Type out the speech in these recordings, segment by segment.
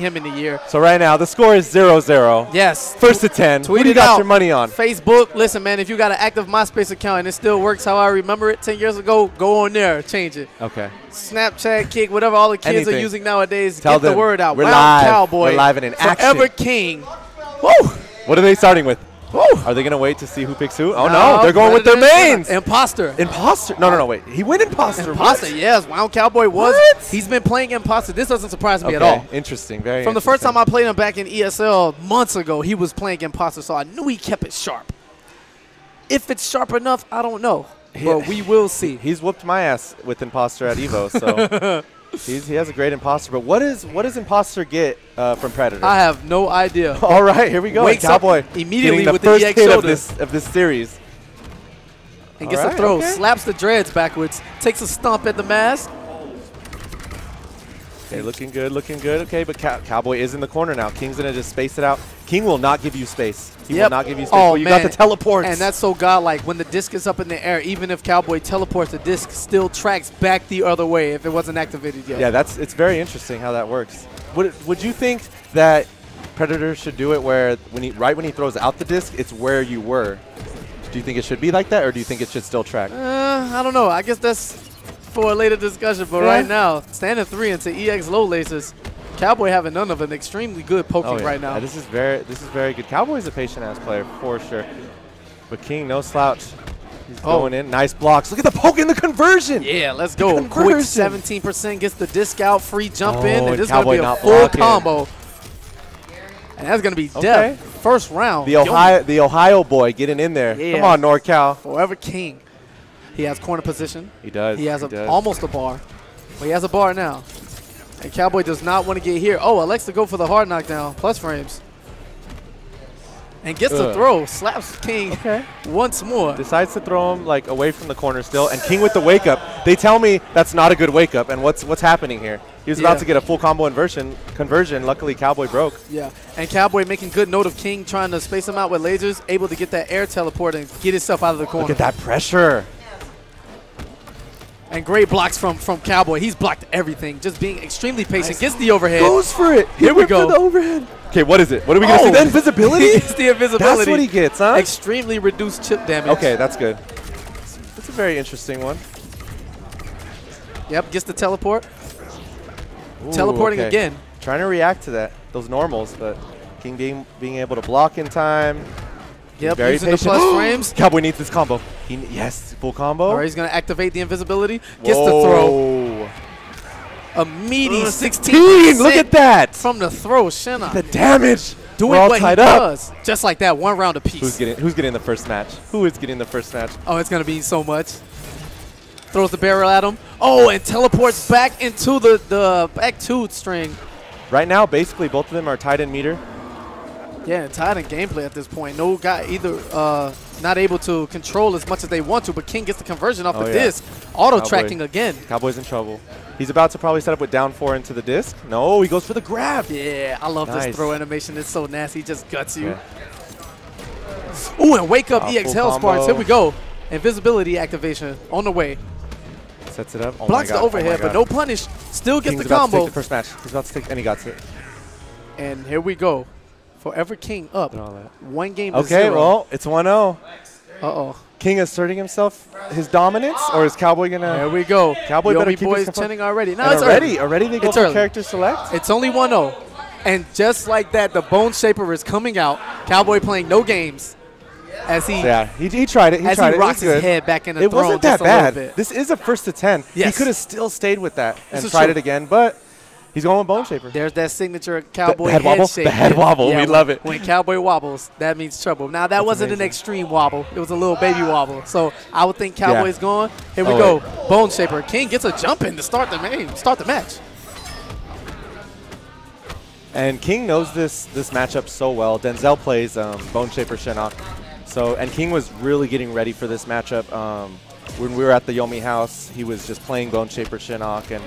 him in the year. So right now the score is 0-0. Yes. First to 10. Tweet do you it got out. your money on? Facebook, listen, man, if you got an active MySpace account and it still works how I remember it 10 years ago, go on there, change it. Okay. Snapchat, Kick, whatever all the kids Anything. are using nowadays, Tell get the word out. we're live. Cowboy, We're live in Forever action. King. Woo! What are they starting with? Woo! Are they going to wait to see who picks who? Oh, no. They're going with their mains. Imposter. Imposter. No, no, no. Wait. He went imposter. Imposter, What? yes. Wound Cowboy was. What? He's been playing Imposter. This doesn't surprise me Okay. at all. Interesting. Very From the first time. I played him back in ESL months ago, he was playing Imposter, so I knew he kept it sharp. If it's sharp enough, I don't know. But we will see. He's whooped my ass with imposter at Evo, so he's, he has a great imposter. But what is what does imposter get uh, from Predator? I have no idea. All right, here we go. Wakes up Cowboy immediately the with the EX hit of this of this series. and gets Alright, a throw, okay. slaps the dreads backwards, takes a stomp at the mask. Okay, looking good, looking good. Okay, but Cow- Cowboy is in the corner now. King's gonna just space it out. King will not give you space. He Yep. will not give you space. Oh, you man. got the teleports. And that's so godlike. When the disc is up in the air, even if Cowboy teleports, the disc still tracks back the other way if it wasn't activated yet. yeah, that's it's very interesting how that works. Would would you think that Predator should do it where when he right when he throws out the disc, it's where you were? Do you think it should be like that, or do you think it should still track? Uh, I don't know. I guess that's for a later discussion. But Yeah. right now, standing three into EX low laces, Cowboy having none of an extremely good poking Oh, yeah. right now. Yeah, this is very this is very good. Cowboy's a patient ass player for sure. But King, no slouch. He's Oh. going in. Nice blocks. Look at the poke and the conversion. yeah, let's go. Quick 17% gets the disc out, free jump Oh, in, and and this is going to be a full blocking. combo. And that's going to be Okay. death. First round. The Yo, Ohio the Ohio boy getting in there. Yeah. Come on, NorCal. Forever King. He has corner position. He does. He has a, does. almost a bar. But he has a bar now. And Cowboy does not want to get here. Oh, Alexa go for the hard knockdown. Plus frames. And gets the throw. Slaps King Okay. once more. Decides to throw him like away from the corner still, and King with the wake up. They tell me that's not a good wake up, and what's what's happening here? He was Yeah. about to get a full combo inversion conversion. Luckily, Cowboy broke. Yeah. And Cowboy making good note of King trying to space him out with lasers. Able to get that air teleport and get himself out of the corner. Look at that pressure. And great blocks from, from Cowboy. He's blocked everything. Just being extremely patient. Gets the overhead. Goes for it. Here we go. For the overhead. Okay, what is it? What are we gonna Oh. see? The invisibility. It's the invisibility. That's what he gets, huh? Extremely reduced chip damage. Okay, that's good. That's a very interesting one. Yep, gets the teleport. Ooh, Teleporting okay. again. Trying to react to that, those normals, but King being being able to block in time. Yep, very using patient. the plus frames. Cowboy needs this combo. He yes, full combo. Or he's going to activate the invisibility. Gets the throw. Whoa. A meaty Ugh, 16 Look at that. from the throw. Shinna The damage. doing We're all what he tied up. does. Just like that, one round apiece. Who's getting Who's getting the first match? Who is getting the first match? Oh, it's going to be so much. Throws the barrel at him. Oh, and teleports back into the, the back two string. Right now, basically, both of them are tied in meter. Yeah, tied in gameplay at this point. No guy either uh, not able to control as much as they want to, but King gets the conversion off Oh, the yeah. disc. Auto tracking Cowboy. again. Cowboy's in trouble. He's about to probably set up with down four into the disc. No, he goes for the grab. Yeah, I love Nice. this throw animation. It's so nasty. It just guts you. Yeah. Ooh, and wake up EX full Hell Sparks. Here we go. Invisibility activation on the way. Sets it up. Oh Blocks the oh overhead, but no punish. Still gets King's the about to combo. take the first match. He's about to take, and he got it. And here we go. Forever King up. And all that. One game Okay, well, it's 1-0. Uh-oh. King asserting himself, his dominance, or is Cowboy gonna? There we go. Cowboy better Yomi keep boys chanting already. No, And it's already, early. already they go It's early. character select. It's only 1-0. And just like that, the Bone Shaper is coming out. Cowboy playing no games as he Yeah, he, he tried it. He as tried he it. rocks it his good. head back in the It throne wasn't that just a bad. This is a first to ten. Yes. He could have still stayed with that and tried true. it again, but he's going with Bone Shaper. There's that signature cowboy head wobble? shake. The head wobble. We love it. When cowboy wobbles, that means trouble. Now that That's wasn't an extreme wobble. It was a little baby wobble. So I would think cowboy's gone. Here we Oh, go. Bone shaper. King gets a jump in to start the game. Start the match. And King knows this this matchup so well. Denzel plays um, Bone Shaper Shinnok. So and King was really getting ready for this matchup. Um, when we were at the Yomi house, he was just playing Bone Shaper Shinnok and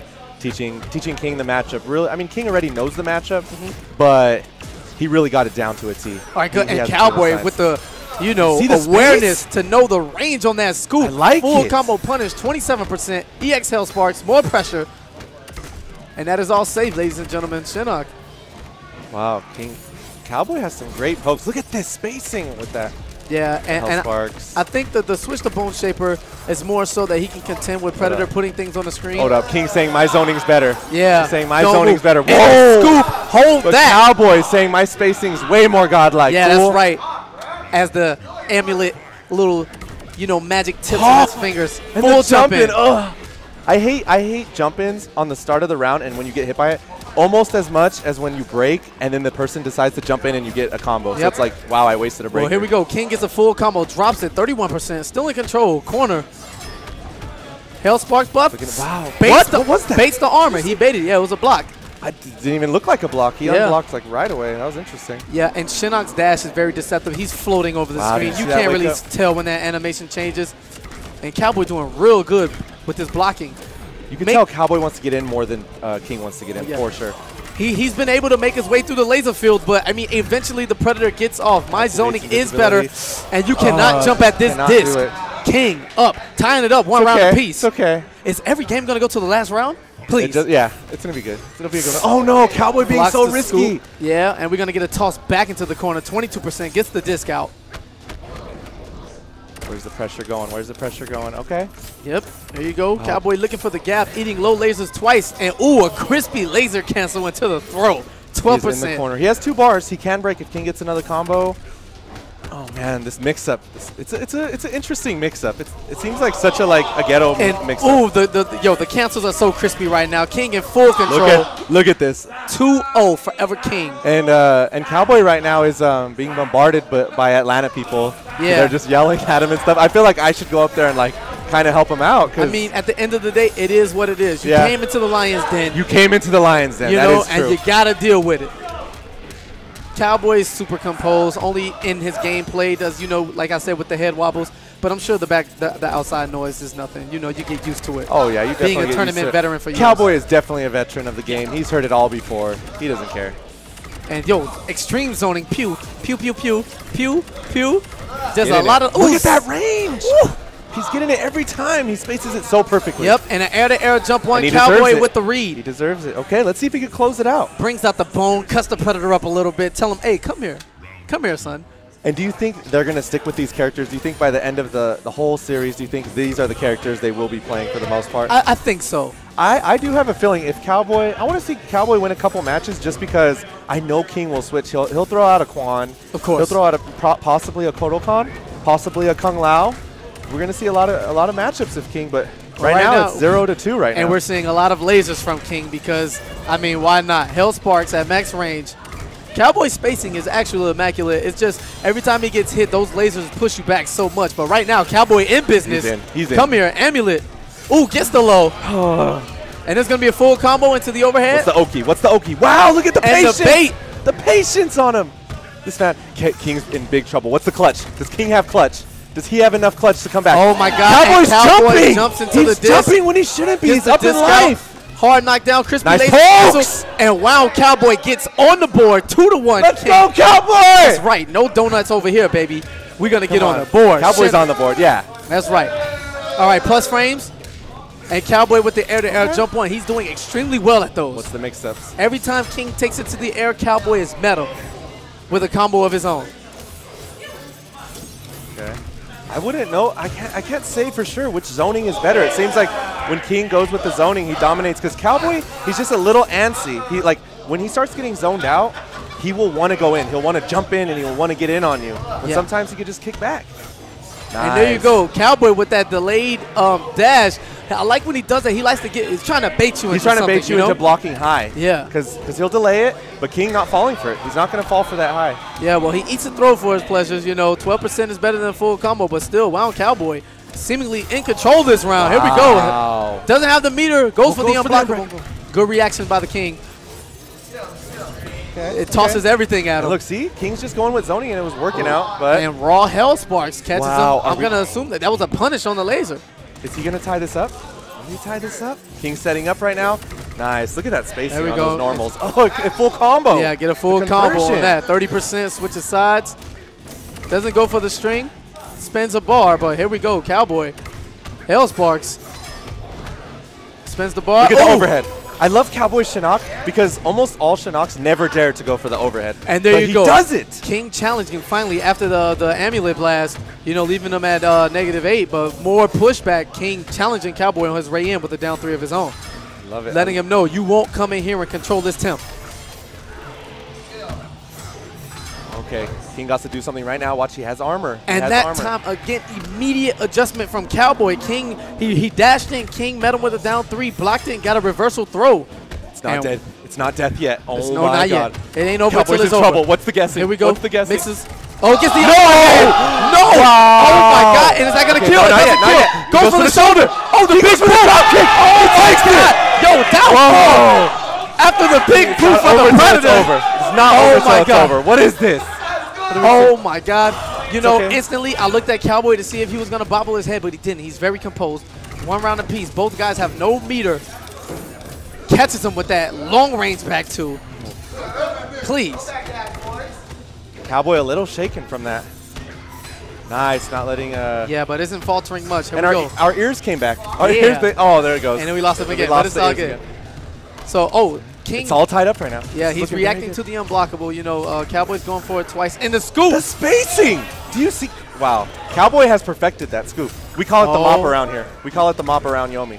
teaching teaching King the matchup. Really, I mean King already knows the matchup, mm-hmm. but he really got it down to a T. All right, good. He- he And cowboy with the, you know, See the awareness space? to know the range on that scoop. I like Full it. combo punish, 27%. EX Hell Sparks, more pressure. And that is all safe, ladies and gentlemen. Shinnok Wow, King. Cowboy has some great pokes. Look at this spacing with that. Yeah, and, and Sparks. I think that the switch to Bone Shaper is more so that he can contend with Predator putting things on the screen. Hold up. King saying my zoning's better. Yeah. He's saying my Don't zoning's move. better. And Whoa! Scoop, hold But that. Cowboy saying my spacing's way more godlike. yeah, Cool. that's right. As the amulet little, you know, magic tips Oh, on his fingers. And Full jump in. Ugh. I hate I hate jump ins on the start of the round and when you get hit by it almost as much as when you break and then the person decides to jump in and you get a combo. So it's like, wow, I wasted a break. Well, here we go. King gets a full combo, drops it, 31%, still in control. Corner. Hell Sparks buff. Wow. Baits What? The, What was that? Baits the armor. He baited. Yeah, it was a block. I didn't even look like a block. He Yeah. unblocked like right away. That was interesting. Yeah, and Shinnok's dash is very deceptive. He's floating over the Wow, screen. You you see that can't really up? tell when that animation changes. And Cowboy doing real good with his blocking. You can Make- tell Cowboy wants to get in more than uh, King wants to get in Yeah. for sure. He, he's been able to make his way through the laser field, but I mean, eventually the Predator gets off. My Activates zoning is better, and you cannot Oh, jump at this disc. King up, tying it up, one It's round okay. apiece. It's okay. Is every game going to go to the last round? It Please. does- yeah, it's gonna be good. It's gonna be a good. Oh no, Cowboy being Blocks so risky. scoop. Yeah, and we're going to get a toss back into the corner. 22% gets the disc out. Where's the pressure going? Where's the pressure going? Okay. Yep, there you go. Oh. Cowboy looking for the gap, eating low lasers twice, and ooh, a crispy laser cancel into the throat. 12%. He's in the corner. He has two bars. He can break if King gets another combo. Oh man, this mix-up. It's a, it's a it's an interesting mix-up. It seems like such a like a ghetto mix-up. ooh, the, the, the- yo, the cancels are so crispy right now. King in full Look control. at look at this. 2-0 Forever King. And uh, and Cowboy right now is um, being bombarded but by Atlanta people. Yeah. They're just yelling at him and stuff. I feel like I should go up there and like kind of help him out. I mean, at the end of the day, it is what it is. You Yeah. came into the Lions Den, you came into the Lions Den. you know, and you gotta deal with it. Cowboys super composed. Only in his gameplay does you know, like I said, with the head wobbles. But I'm sure the back, the, the outside noise is nothing. You know, you get used to it. Oh yeah, you Being a tournament to it. veteran for you. Cowboy is definitely a veteran of the game. He's heard it all before. He doesn't care. And yo, extreme zoning, pew, pew, pew, pew, pew, pew. There's a lot it. of look ooh, at that range. He's getting it every time. He spaces it so perfectly. Yep, and an air-to-air jump on And he deserves Cowboy with the read. He deserves it. Okay, let's see if he can close it out. Brings out the bone, cuts the Predator up a little bit. Tell him, hey, come here. Come here, son. And do you think they're going to stick with these characters? Do you think by the end of the, the whole series, do you think these are the characters they will be playing for the most part? I, I think so. I, I do have a feeling if Cowboy, I want to see Cowboy win a couple matches just because I know King will switch. He'll, he'll throw out a Quan. Of course. He'll throw out a possibly a Kotal Kahn, possibly a Kung Lao. We're gonna see a lot of a lot of matchups of King, but right, right now, now- it's zero to two right And now. And we're seeing a lot of lasers from King because, I mean, why not? Hell Sparks at max range. Cowboy spacing is actually immaculate. It's just every time he gets hit, those lasers push you back so much. But right now, Cowboy in business. He's in. He's in. Come here, Amulet. Ooh, gets the low. and it's going to be a full combo into the overhead. What's the Oki? What's the Oki? Wow, look at the And the bait. The patience on him. This man, King's in big trouble. What's the clutch? Does King have clutch? Does he have enough clutch to come back? Oh my God, Cowboy's Cowboy jumping. jumps into He's the disc. jumping when he shouldn't be. Gets He's up in disc out. life. Hard knockdown, crispy Nice laser and wow, Cowboy gets on the board, two to one. Let's go, Cowboy! That's right, no donuts over here, baby. We're gonna get Come on the board. Cowboy's Shit. on the board, yeah. That's right. All right, plus frames, and Cowboy with the air-to-air jump one. He's doing extremely well at those. What's the mix-ups? Every time King takes it to the air, Cowboy is metal with a combo of his own. I wouldn't know. I can't. I can't say for sure which zoning is better. It seems like when King goes with the zoning, he dominates. Because Cowboy, he's just a little antsy. He like when he starts getting zoned out, he will want to go in. He'll want to jump in and he'll want to get in on you. But Yeah. sometimes he could just kick back. And there you go, Cowboy with that delayed um, dash. I like when he does that. He likes to get. He's trying to bait you. He's trying to bait you, know? into blocking high. Yeah. Because he'll delay it, but King not falling for it. He's not going to fall for that high. Yeah, well, he eats a throw for his pleasures. You know, 12% is better than a full combo, but still, wow, Cowboy seemingly in control this round. Here we go. Wow. Doesn't have the meter. Goes for Goes the for the unblockable. Good reaction by the king. It tosses everything at And him. look, see, King's just going with zoning and it was working out. But and raw hell sparks catches Wow, him. I'm gonna assume that that was a punish on the laser. is he going to tie this up? Will he tie this up? King setting up right now. Nice. Look at that spacing There we on go. those normals. Oh, a full combo. Yeah, get a full combo on that. 30% switches sides. Doesn't go for the string. Spins a bar, but here we go. Cowboy. Hell Sparks. Spins the bar. Look at the Ooh, overhead. I love Cowboy Shinnok because almost all Shinnok's never dare to go for the overhead. And there but you he go. does it. King challenging finally after the, the amulet blast, you know, leaving them at uh, negative eight, but more pushback. King challenging Cowboy on his Ray in with a down three of his own. Love it. Letting him know you won't come in here and control this temp. Okay, King got to do something right now. Watch, he has armor. He And has that armor. time, again, immediate adjustment from Cowboy. King, he, he dashed in. King met him with a down three, blocked it, and got a reversal throw. it's not and- dead. It's not death yet. Oh no, my not god. yet. It ain't over Cowboys till it's in over. trouble. What's the guessing? Here we go. What's the guessing? Mixes. Oh, gets the No! No! Wow. Oh my God! And is that gonna Okay, kill? no, It not yet, not kill. yet. Goes goes for the the shoulder. Oh, the big the drop kick. Oh my takes it. Yo, was after the big not for the over predator. It's over. It's not Oh over my it's God. over. What is this? Oh my God! You know, okay. instantly I looked at Cowboy to see if he was gonna bobble his head, but he didn't. He's very composed. One round apiece. Both guys have no meter. Catches him with that long range back two. Please. Cowboy a little shaken from that. Nice, not letting. Uh, Yeah, but isn't faltering much. Here And we our, go. our ears came back. Our Yeah. ears, oh, there it goes. And then we lost him We again, lost but it's the all ears good. again. So, oh, King. It's all tied up right now. yeah, he's looking reacting to the unblockable. You know, uh, Cowboys going for it twice in the scoop. the spacing. Do you see? Wow, Cowboy has perfected that scoop. We call it the mop Oh. around here. We call it the mop around Yomi.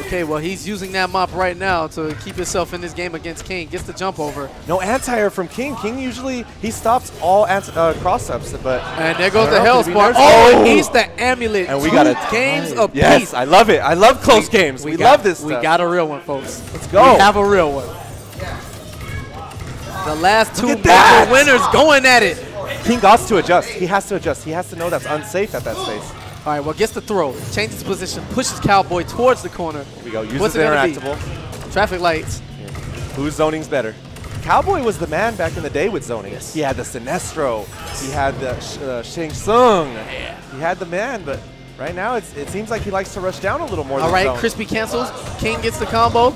Okay, well, he's using that mop right now to keep himself in this game against King. Gets the jump over. No anti-air from King. King usually he stops all anti- uh, cross-ups, but And there goes the don't Hell could it be Spark. Oh, Oh. he's the amulet. and we Two got a games tie. apiece. Yes, I love it. I love close games. We, got- love this We stuff. got a real one, folks. Let's go. We have a real one. The last two Look at that. winners going at it. King got to adjust. He has to adjust. He has to know that's unsafe at that space. All right, well, gets the throw. Changes position. Pushes Cowboy towards the corner. Here we go. Uses What's it be? interactable. Traffic lights. Whose zoning's better? Cowboy was the man back in the day with zoning. He had the Sinestro. He had the sh- uh, Shang Tsung. He had the man, but right now it's, it seems like he likes to rush down a little more. All than right, zone. Crispy cancels. King gets the combo.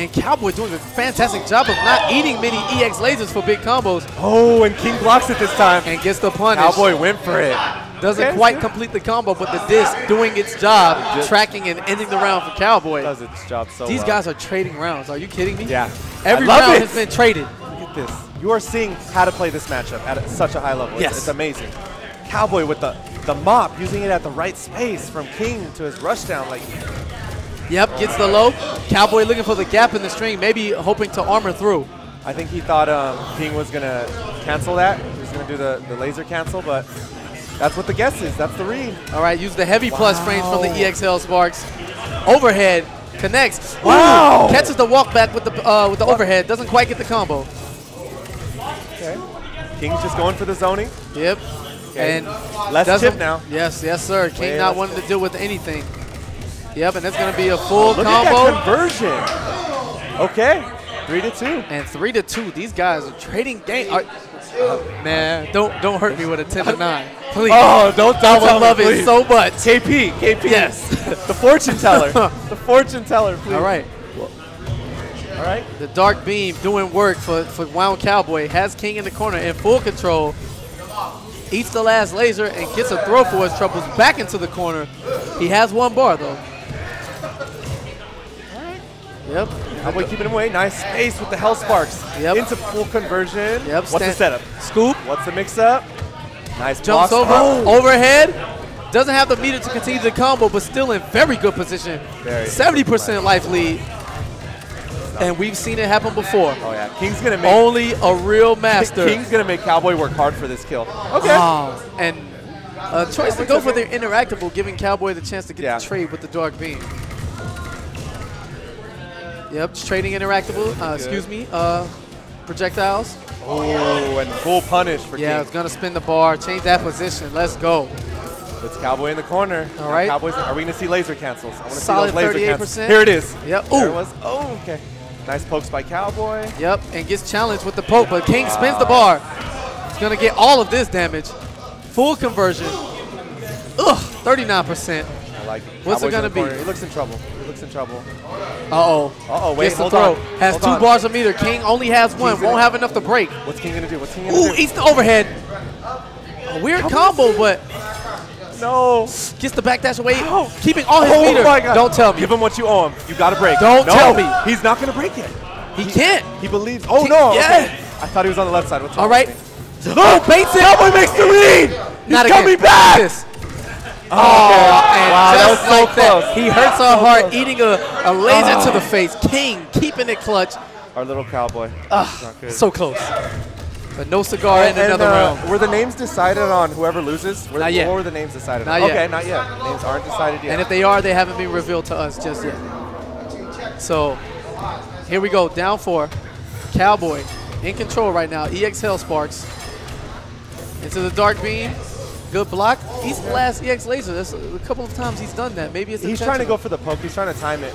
And Cowboy doing a fantastic job of not eating many EX lasers for big combos Oh, and King blocks it this time. and gets the punish. Cowboy went for it. Doesn't Okay, quite complete the combo, but the disc doing its job, Just- tracking and ending the round for Cowboy. Does its job so These well. guys are trading rounds. Are you kidding me? Yeah. Every round it. has been traded. Look at this. You are seeing how to play this matchup at a- such a high level. It's- Yes. It's, amazing. Cowboy with the, the mop, using it at the right space from King to his rush down. Like, Yep, gets the low. Cowboy looking for the gap in the string, maybe hoping to armor through. I think he thought um, King was going to cancel that. He was going to do the, the laser cancel, but that's what the guess is. That's the read. All right, use the heavy plus frames from the EXL Sparks. Overhead connects. Ooh, Wow. catches the walk back with the uh, with the overhead. Doesn't quite get the combo. Okay. King's just going for the zoning. Yep. Okay. And Less chip now. Yes, yes, sir. King Way not wanting to deal with anything. Yep, and that's going to be a full Look combo. at that conversion. Okay. Three to two. And three to two. These guys are trading game. Uh, man, don't don't hurt me with a ten to nine, please. Oh, don't, I would tell me, love it so much. KP, KP. Yes. the fortune teller. the fortune teller, please. All right. All right. The Dark Beam doing work for, for Wound Cowboy. Has King in the corner in full control. Eats the last laser and gets a throw for his troubles back into the corner. He has one bar though. Yep. Cowboy keeping him away. Nice space with the Hell Sparks. Yep. Into full conversion. Yep. What's the setup? Scoop. What's the mix up? Nice Jumps over. Oh. Overhead. Doesn't have the meter to continue the combo, but still in very good position. Very 70% life lead. And we've seen it happen before. Oh yeah. King's gonna make Only a real master. King's gonna make Cowboy work hard for this kill. Okay. Oh, and a choice to go for the interactable, giving Cowboy the chance to get Yeah. the trade with the Dark Beam. Yep, just trading interactable. Uh, excuse me, uh, projectiles. Oh, and full punish for Yeah, King. it's gonna spin the bar, change that position. Let's go. It's Cowboy in the corner. All right. Cowboys. Are we gonna see laser cancels? I want to see those laser 38%. cancels. Here it is. Yep. There it was. Oh, okay. Nice pokes by Cowboy. Yep, and gets challenged with the poke, but King spins the bar. He's gonna get all of this damage. Full conversion. Ugh, 39%. I like it. What's it Cowboy's in gonna be? He looks in trouble. He looks in trouble. Uh-oh. Uh-oh, wait, Gets the hold throw. on. Has Hold two on. bars of meter. King only has one. King's Won't gonna- have enough to break. What's King gonna do? What's King gonna Ooh, do? eats the overhead. A weird combo, but No. Gets the backdash away, keeping all his Oh meter. my God. Don't tell me. Give him what you owe him. You got to break. Don't No, tell me. He's not going to break it. He can't. He believes. Oh, He- no. yeah. Okay. I thought he was on the left side. What's All right. me? Oh, baits it. Cowboy makes the lead. He's Not coming again. back. This. Oh, And wow, that just was so like that, close. he hurts our So heart, close. eating a, a laser Oh. to the face. King keeping it clutch. Our little cowboy. Ah, so close. But no cigar And- in and, another uh, round. Were the names decided on whoever loses? Were, Not yet. What were the names decided Not on? yet. Okay, not yet. Names aren't decided yet. And if they are, they haven't been revealed to us just yet. So here we go, down four. Cowboy in control right now. EX Hell Sparks into the dark beam. Good block. He's the last EX laser. That's a couple of times he's done that. Maybe it's He's trying to go for the poke. He's trying to time it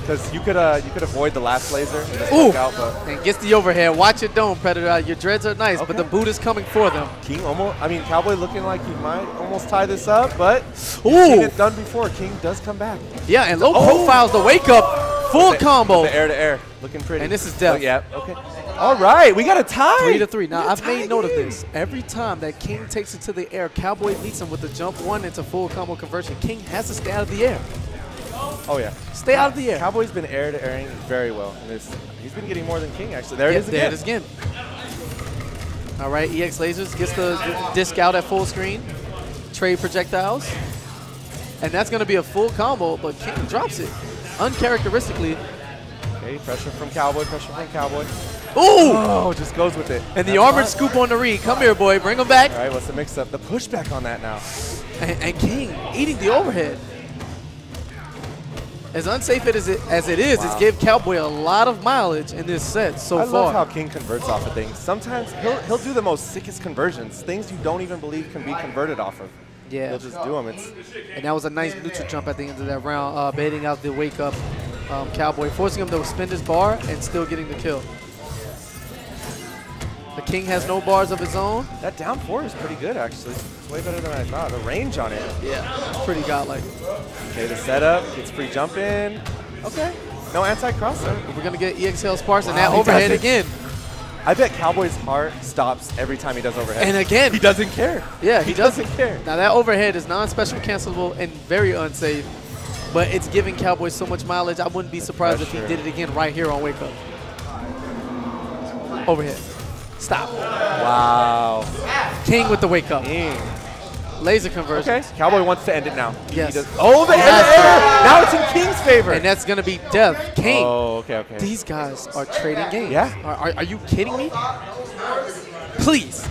because you could uh, you could avoid the last laser. and Ooh. out, and gets the overhead. Watch it dome, Predator. Your dreads are nice, but the boot is coming for them. King almost. I mean, Cowboy looking like he might almost tie this up, but Ooh. seen it done before. King does come back. Yeah, and low Oh. profiles the wake up. Full The- combo. The air to air, looking pretty. And this is death. Oh, yeah. Okay. All right, we got a tie. Three to three. Now I've made tie note of this. Every time that King takes it to the air, Cowboy beats him with the jump one into full combo conversion. King has to stay out of the air. Oh yeah. Stay out of the air. Cowboy's been air to airing very well. And this, he's been getting more than King actually. There Yeah, it is there it is again. All right, EX Lasers gets the disc out at full screen. Trade projectiles. And that's going to be a full combo, but King drops it. Uncharacteristically. Okay, pressure from Cowboy, pressure from Cowboy. Ooh! Oh, just goes with it. And the That's armored scoop on the read. Come here, boy. Bring him back. All right, what's the mix-up? The pushback on that now. And, and King eating the overhead. As unsafe it as it, as it is, Wow. it's gave Cowboy a lot of mileage in this set so I far. I love how King converts off of things. Sometimes he'll, he'll do the most sickest conversions, things you don't even believe can be converted off of. Yeah. He'll just do them. It's And that was a nice neutral jump at the end of that round, uh, baiting out the wake up um, Cowboy, forcing him to spin his bar and still getting the kill. King has no bars of his own. that down four is pretty good actually. It's way better than I thought. The range on it. Yeah, it's pretty godlike. Okay, the setup gets free jump in. Okay. No anti-crosser. We're going to get EXL Sparks and that overhead again. I bet Cowboy's heart stops every time he does overhead. And again. he doesn't care. Yeah, he, He doesn't. doesn't care. Now that overhead is non-special cancelable and very unsafe, but it's giving Cowboy so much mileage. I wouldn't be surprised if Pressure. he did it again right here on Wake Up. Overhead. Stop. Wow. King with the Wake Up. King. Laser conversion. Okay. Cowboy wants to end it now. He Yes. does- Oh, the He air to air. Now it's in King's favor. And that's going to be death. King. Oh, okay, okay. These guys are trading games. Yeah. Are, are, are you kidding me? Please.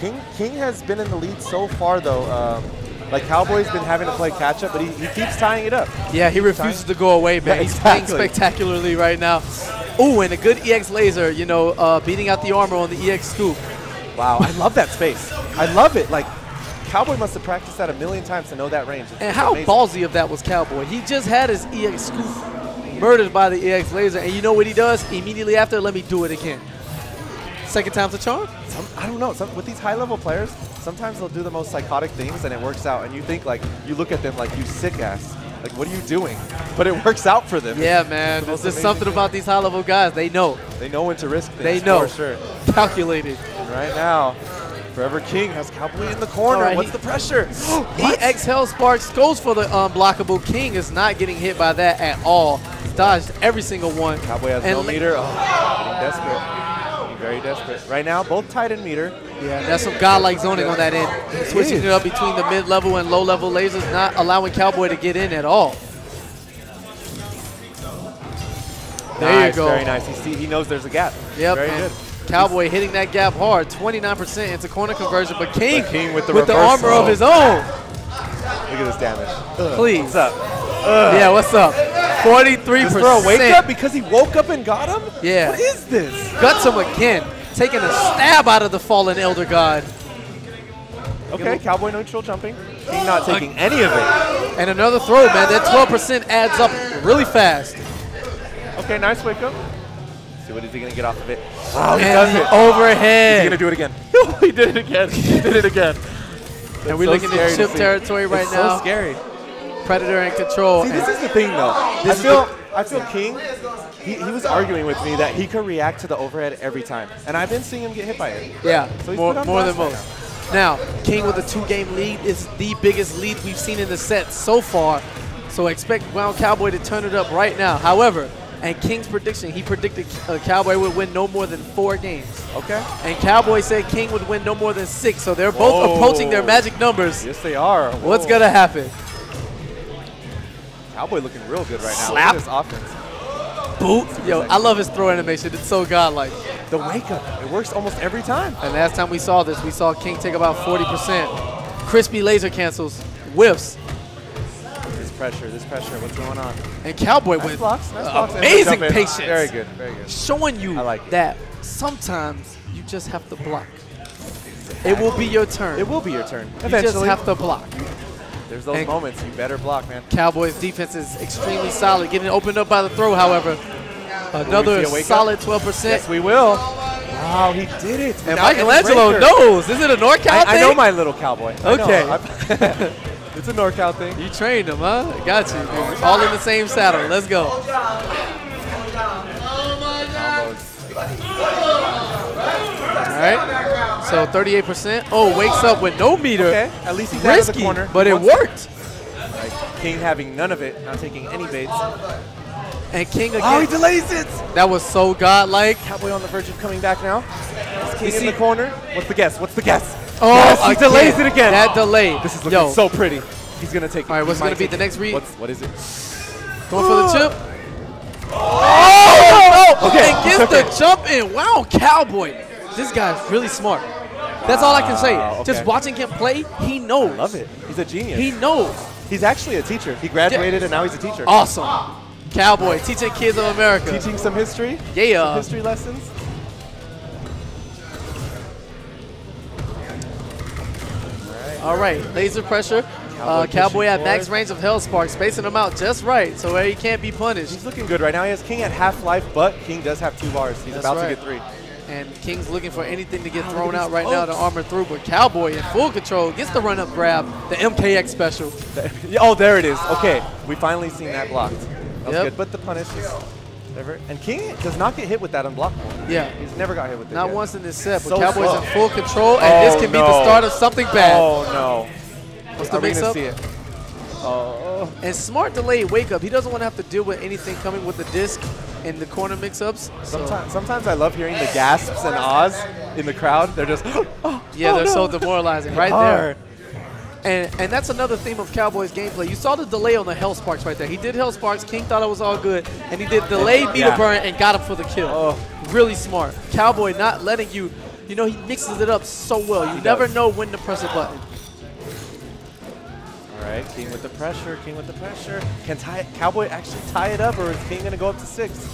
King King has been in the lead so far, though. Um, like Cowboy's been having to play catch up, but he, he keeps tying it up. Yeah, he refuses to go away, man. Yeah, He's playing exactly. spectacularly right now. Ooh, and a good EX laser, you know, uh, beating out the armor on the EX scoop. Wow, I love that space. I love it. Like Cowboy must have practiced that a million times to know that range. It's And just how amazing. ballsy of that was Cowboy. He just had his EX scoop murdered by the EX laser, and you know what he does? Immediately after, let me do it again. Second time's a charm? Some, I don't know. Some, with these high-level players, sometimes they'll do the most psychotic things, and it works out. And you think like you look at them like you sick ass. Like what are you doing? But it works out for them. Yeah, man. the There's just something thing. about these high-level guys. They know. They know when to risk things. They know. for sure. Calculated. And right now, Forever King has Cowboy in the corner. Right, What's he- the pressure? He exhales Sparks, goes for the um, unblockable. King is not getting hit by that at all. Dodged every single one. Cowboy has And no meter. Oh, desperate. Very desperate. Right now, both tied in meter. Yeah, that's some godlike zoning on that end. Switching it up between the mid-level and low-level lasers, not allowing Cowboy to get in at all. There nice, you go. Very nice. He, see, he knows there's a gap. Yep, Very good. Cowboy hitting that gap hard, 29% into corner conversion, but King, But King with the armor reversal. of his own. Look at this damage. Ugh. Please. What's up? Yeah, what's up? 43%. Just for a wake up because he woke up and got him? Yeah. What is this? Guts him again, taking a stab out of the fallen Elder God. Okay, Cowboy neutral jumping. He's not taking any of it. And another throw, man. That 12% adds up really fast. Okay, nice wake up. See what is he gonna get off of it? Wow, he does it. He's gonna do it again. he did it again. He did it again. And we're so looking scary at to chip territory right it's now. so scary. Predator in control. See, this is the thing, though. This I is feel, I feel King. He, he was arguing with me that he could react to the overhead every time, and I've been seeing him get hit by it. yeah, So he's more, more than right most. Now, King with a two-game lead is the biggest lead we've seen in the set so far. So expect Wound Cowboy to turn it up right now. However, and King's prediction, he predicted uh, Cowboy would win no more than four games. Okay. And Cowboy said King would win no more than six. So they're both Whoa. approaching their magic numbers. Yes, they are. What's going to happen? Cowboy looking real good right now. Slap. Look at this offense. Boot. Yo, I love his throw animation. It's so godlike. The wake up, it works almost every time. And last time we saw this, we saw King take about 40%. Crispy laser cancels, whiffs, This pressure, this pressure, what's going on? and Cowboy Nice with blocks, nice blocks. Amazing patience. Very good, very good. Showing you I like that sometimes you just have to block. It will be your turn. It will be your turn. you just have to block. There's those And- moments. You better block, man. Cowboys defense is extremely solid. Getting opened up by the throw, however. Another see a wake up? solid 12%. Yes, we will. Wow, he did it. and Without Michelangelo knows. Is it a NorCal I, I know my little cowboy. I know. Okay. It's a NorCal thing. You trained him, huh? Got you. dude. All in the same saddle. Let's go. All right. So 38%. Oh, wakes up with no meter. Okay, at least he's out of the corner. but it worked. Like, King having none of it, not taking any baits. And King again. Oh, he delays it. that was so godlike. Cowboy on the verge of coming back now. Is King You in the corner. What's the guess? What's the guess? Oh, yes, he again. delays it again. That delay. This is looking Yo, so pretty. He's gonna take it. All right, what's gonna be the next read? What's what is it? going for the chip. Oh! oh okay. And gets okay. the jump in. Wow, Cowboy. This guy's really smart. That's all I can say. Wow, okay. Just watching him play, he knows. Love it. He's a genius. He knows. he's actually a teacher. He graduated and now he's a teacher. Awesome. Cowboy, teaching kids of America. Teaching some history. Yeah. Some history lessons. All right, laser pressure. Uh, Cowboy Cowboy at max range of Hell Hellspark, spacing him out just right, so he can't be punished. He's looking good right now. He has King at half life, but King does have two bars. He's That's about right. to get three. And King's looking for anything to get thrown out these right now to armor through, but Cowboy in full control gets the run up grab, the MKX special. oh, there it is. Okay, we finally seen that blocked. That was Yep. good, but the punish is never. And King does not get hit with that unblockable. Yeah. He's never got hit with it. Not yet. once in this set, but So Cowboy's slow. in full control, and this Oh, can be the start of something bad. Oh no. What's the mix up? see it? Oh. And smart delay wake up. He doesn't want to have to deal with anything coming with the disc in the corner mix ups. Sometimes, sometimes I love hearing the gasps and ahs in the crowd. They're just. Oh, Yeah, oh, they're so demoralizing right there. And and that's another theme of Cowboys gameplay. You saw the delay on the Hell Sparks right there. He did Hell Sparks. King thought it was all good, and he did delayed meter Yeah. burn and got him for the kill. Oh. Really smart. Cowboy not letting you. You know he mixes it up so well. You He never does. know when to press a button. All right, King with the pressure. King with the pressure. Can tie, Cowboy actually tie it up, or is King gonna go up to six?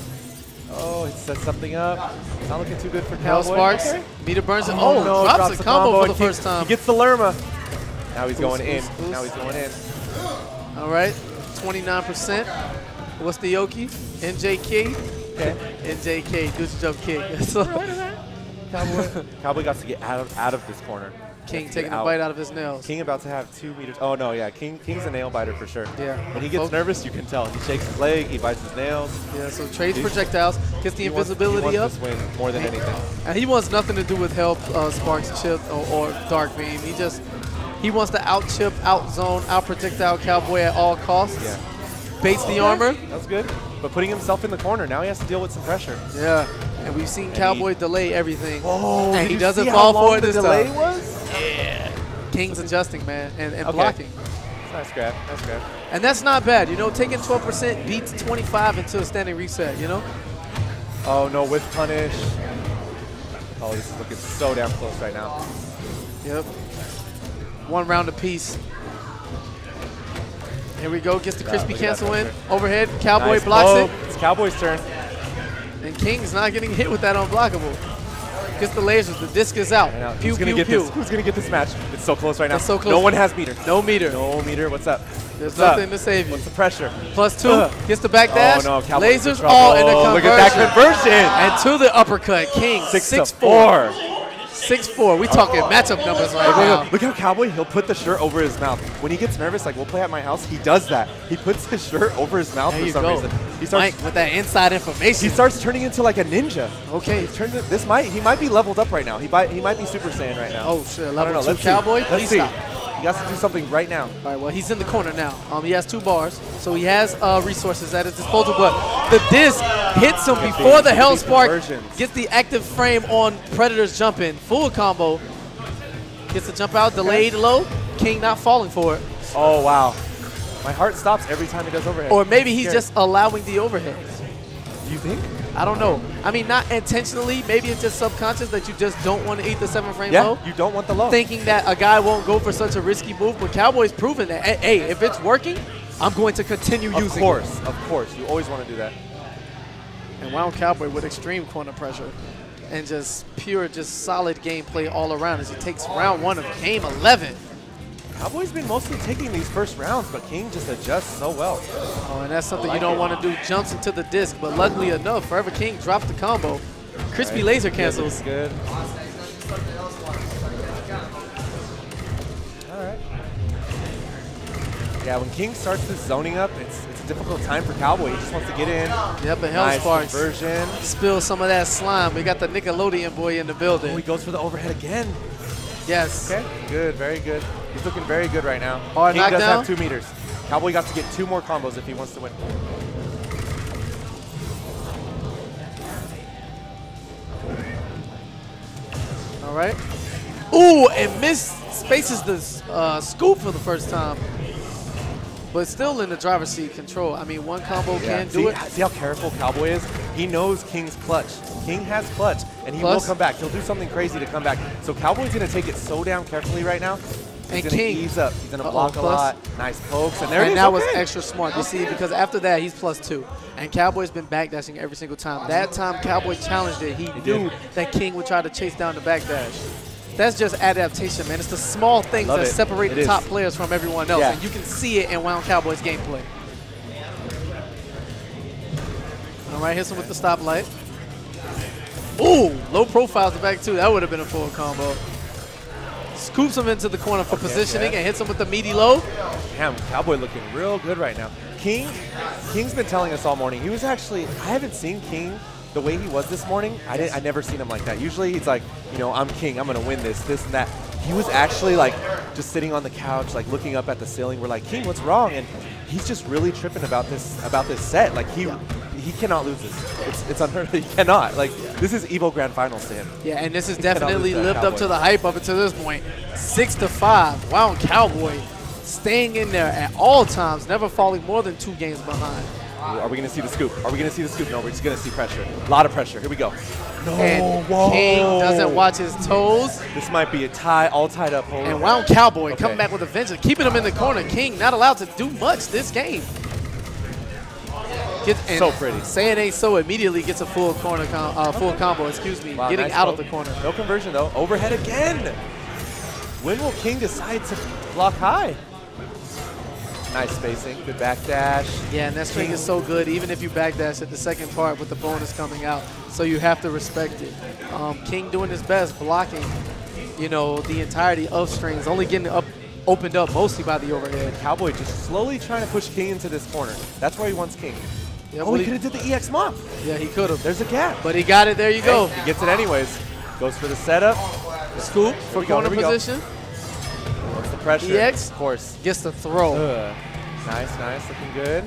Oh, he set something up. It's not looking too good for Cowboy. Hell Sparks. Okay. Meter burns it. Oh, Oh, no, drops, a combo, for the first time. He gets the Lerma. Now he's going Oops, in. oops, oops. Now he's going in. All right, 29%. What's the Yoki? NJK. Okay. NJK, do jump kick. So Cowboy. Cowboy got to get out of out of this corner. King Get taking a bite out of his nails. King about to have two meters. Oh no, yeah. King King's a nail biter for sure. Yeah. When he gets Focus. nervous, you can tell. He shakes his leg. He bites his nails. Yeah, so trades He's- projectiles, gets the He wants- invisibility he up, wants this win more than anything. and he wants nothing to do with help uh, Sparks chip or, or Dark Beam. He just he wants to out chip, out zone, out projectile Cowboy at all costs. Yeah. Baits the armor. That's good. But putting himself in the corner, now he has to deal with some pressure. Yeah, and we've seen Cowboy delay everything. Oh, and he doesn't fall for it the this delay time. was? Yeah. King's adjusting, man, and, and Okay. blocking. Nice grab. Nice grab. And that's not bad. You know, taking 12% beats 25 until a standing reset, you know? Oh no, with punish. Oh, this is looking so damn close right now. Yep. One round apiece. Here we go. Gets the crispy cancel in. Overhead. Cowboy Nice blocks poke. it. It's Cowboy's turn. And King's not getting hit with that unblockable. Gets the lasers. The disc is out. Pew, who's gonna pew, get pew. this? Who's gonna get this match? It's so close right now. It's so close. No one has meter. No meter. No meter. What's up? There's What's up? nothing to save you. What's the pressure? Plus two. Ugh. Gets the back dash. Oh no, Cowboy's lasers all in the Oh, conversion. Look at that conversion. And to the uppercut. King Six, six to four. four. Six four. We talking matchup numbers right Look, now. look, look how Cowboy, he'll put the shirt over his mouth. When he gets nervous, like we'll play at my house, he does that. He puts his shirt over his mouth There for some go. reason. He starts, Mike with that inside information. he starts turning into like a ninja. okay. Turned. This might he might be leveled up right now. He might he might be Super Saiyan right now. Oh shit! I don't Level know. two Let's cowboy. see. Please Let's see. stop. He has to do something right now. All right, well, he's in the corner now. Um, he has two bars, so he has uh, resources at his disposal. But the disc hits him before the Hell Spark gets the active frame on Predator's jump in. Full combo. Gets the jump out, delayed low. King not falling for it. Oh wow, my heart stops every time he does overhead. Or maybe he's just allowing the overhead. Do you think? I don't know. I mean, not intentionally. Maybe it's just subconscious that you just don't want to eat the seven frame Yeah. low. You don't want the low. Thinking that a guy won't go for such a risky move, but Cowboy's proven that, hey, if it's working, I'm going to continue of using Of course, of course. You always want to do that. And Wound Cowboy with extreme corner pressure and just pure, just solid gameplay all around as he takes round one of game 11. Cowboy's been mostly taking these first rounds, but King just adjusts so well. Oh, and that's something like you don't want to do, jumps into the disc. But luckily enough, Forever King drops the combo. Crispy Right. laser cancels. good. All right. Yeah, when King starts this zoning up, it's it's a difficult time for Cowboy. He just wants to get in. Yep, and Hell nice conversion. spill some of that slime. We got the Nickelodeon boy in the Oh, building. he goes for the overhead again. Yes. Okay, good, very good. He's looking very good right now. Oh, he does knockdown? have two meters. Cowboy got to get two more combos if he wants to win. All right. Ooh, and miss spaces the uh, scoop for the first time. But still in the driver's seat control. I mean, one combo can do see, it. see how careful Cowboy is? He knows King's clutch. King has clutch, and he Plus- will come back. He'll do something crazy to come back. So Cowboy's going to take it so down carefully right now. He's And King- ease up. He's going to block a plus- lot. Nice pokes, and there and that was extra smart. You see, because after that, he's plus two. And Cowboy's been backdashing every single time. That time, Cowboy challenged it. He, knew did. that King would try to chase down the backdash. That's just adaptation, man. It's the small things that it. separate It the is. top players from everyone else. Yeah. And you can see it in Wound Cowboy's gameplay. All right, hits him with the stoplight. Ooh, low profile to back two. That would have been a full combo. Scoops him into the corner for Okay, positioning yeah. and hits him with the meaty low. Damn, Cowboy looking real good right now. King, King's been telling us all morning. He was actually, I haven't seen King the way he was this morning. I didn't, I never seen him like that. Usually he's like, you know, I'm King. I'm gonna win this, this and that. He was actually like just sitting on the couch, like looking up at the ceiling. We're like, King, what's wrong? And he's just really tripping about this, about this set. Like he, he cannot lose this. It's, it's unheard of. He cannot. Like this is Evo Grand Finals to him. Yeah, and this has definitely lived up to the hype up until this point. Six to five. Wow, Cowboy staying in there at all times, never falling more than two games behind. Are we gonna see the scoop? Are we gonna see the scoop? No, we're just gonna see pressure. A lot of pressure. Here we go. No, and whoa. King doesn't watch his toes. This might be a tie, all tied up. Hold And on. Wound Cowboy Okay. coming back with a vengeance, keeping him in the corner. King not allowed to do much this game. Get, and So pretty. Saying ain't so immediately gets a full corner, com- uh, full combo. Excuse me, Wow, getting nice out of the corner. No conversion though. Overhead again. When will King decide to block high? Nice spacing. Good backdash. Yeah, and that string is so good, even if you backdash at the second part with the bonus coming out. So you have to respect it. Um, King doing his best, blocking, you know, the entirety of strings, only getting up, opened up mostly by the overhead. Cowboy just slowly trying to push King into this corner. That's where he wants King. Yeah, oh, he he- could have did the EX mop. yeah, he could have. There's a gap. But he got it. There you go. He gets it anyways. Goes for the setup. Scoop for we go, corner here we go. Position. What's the pressure? EX? Of course. Gets the throw. Ugh. Nice, nice. Looking good.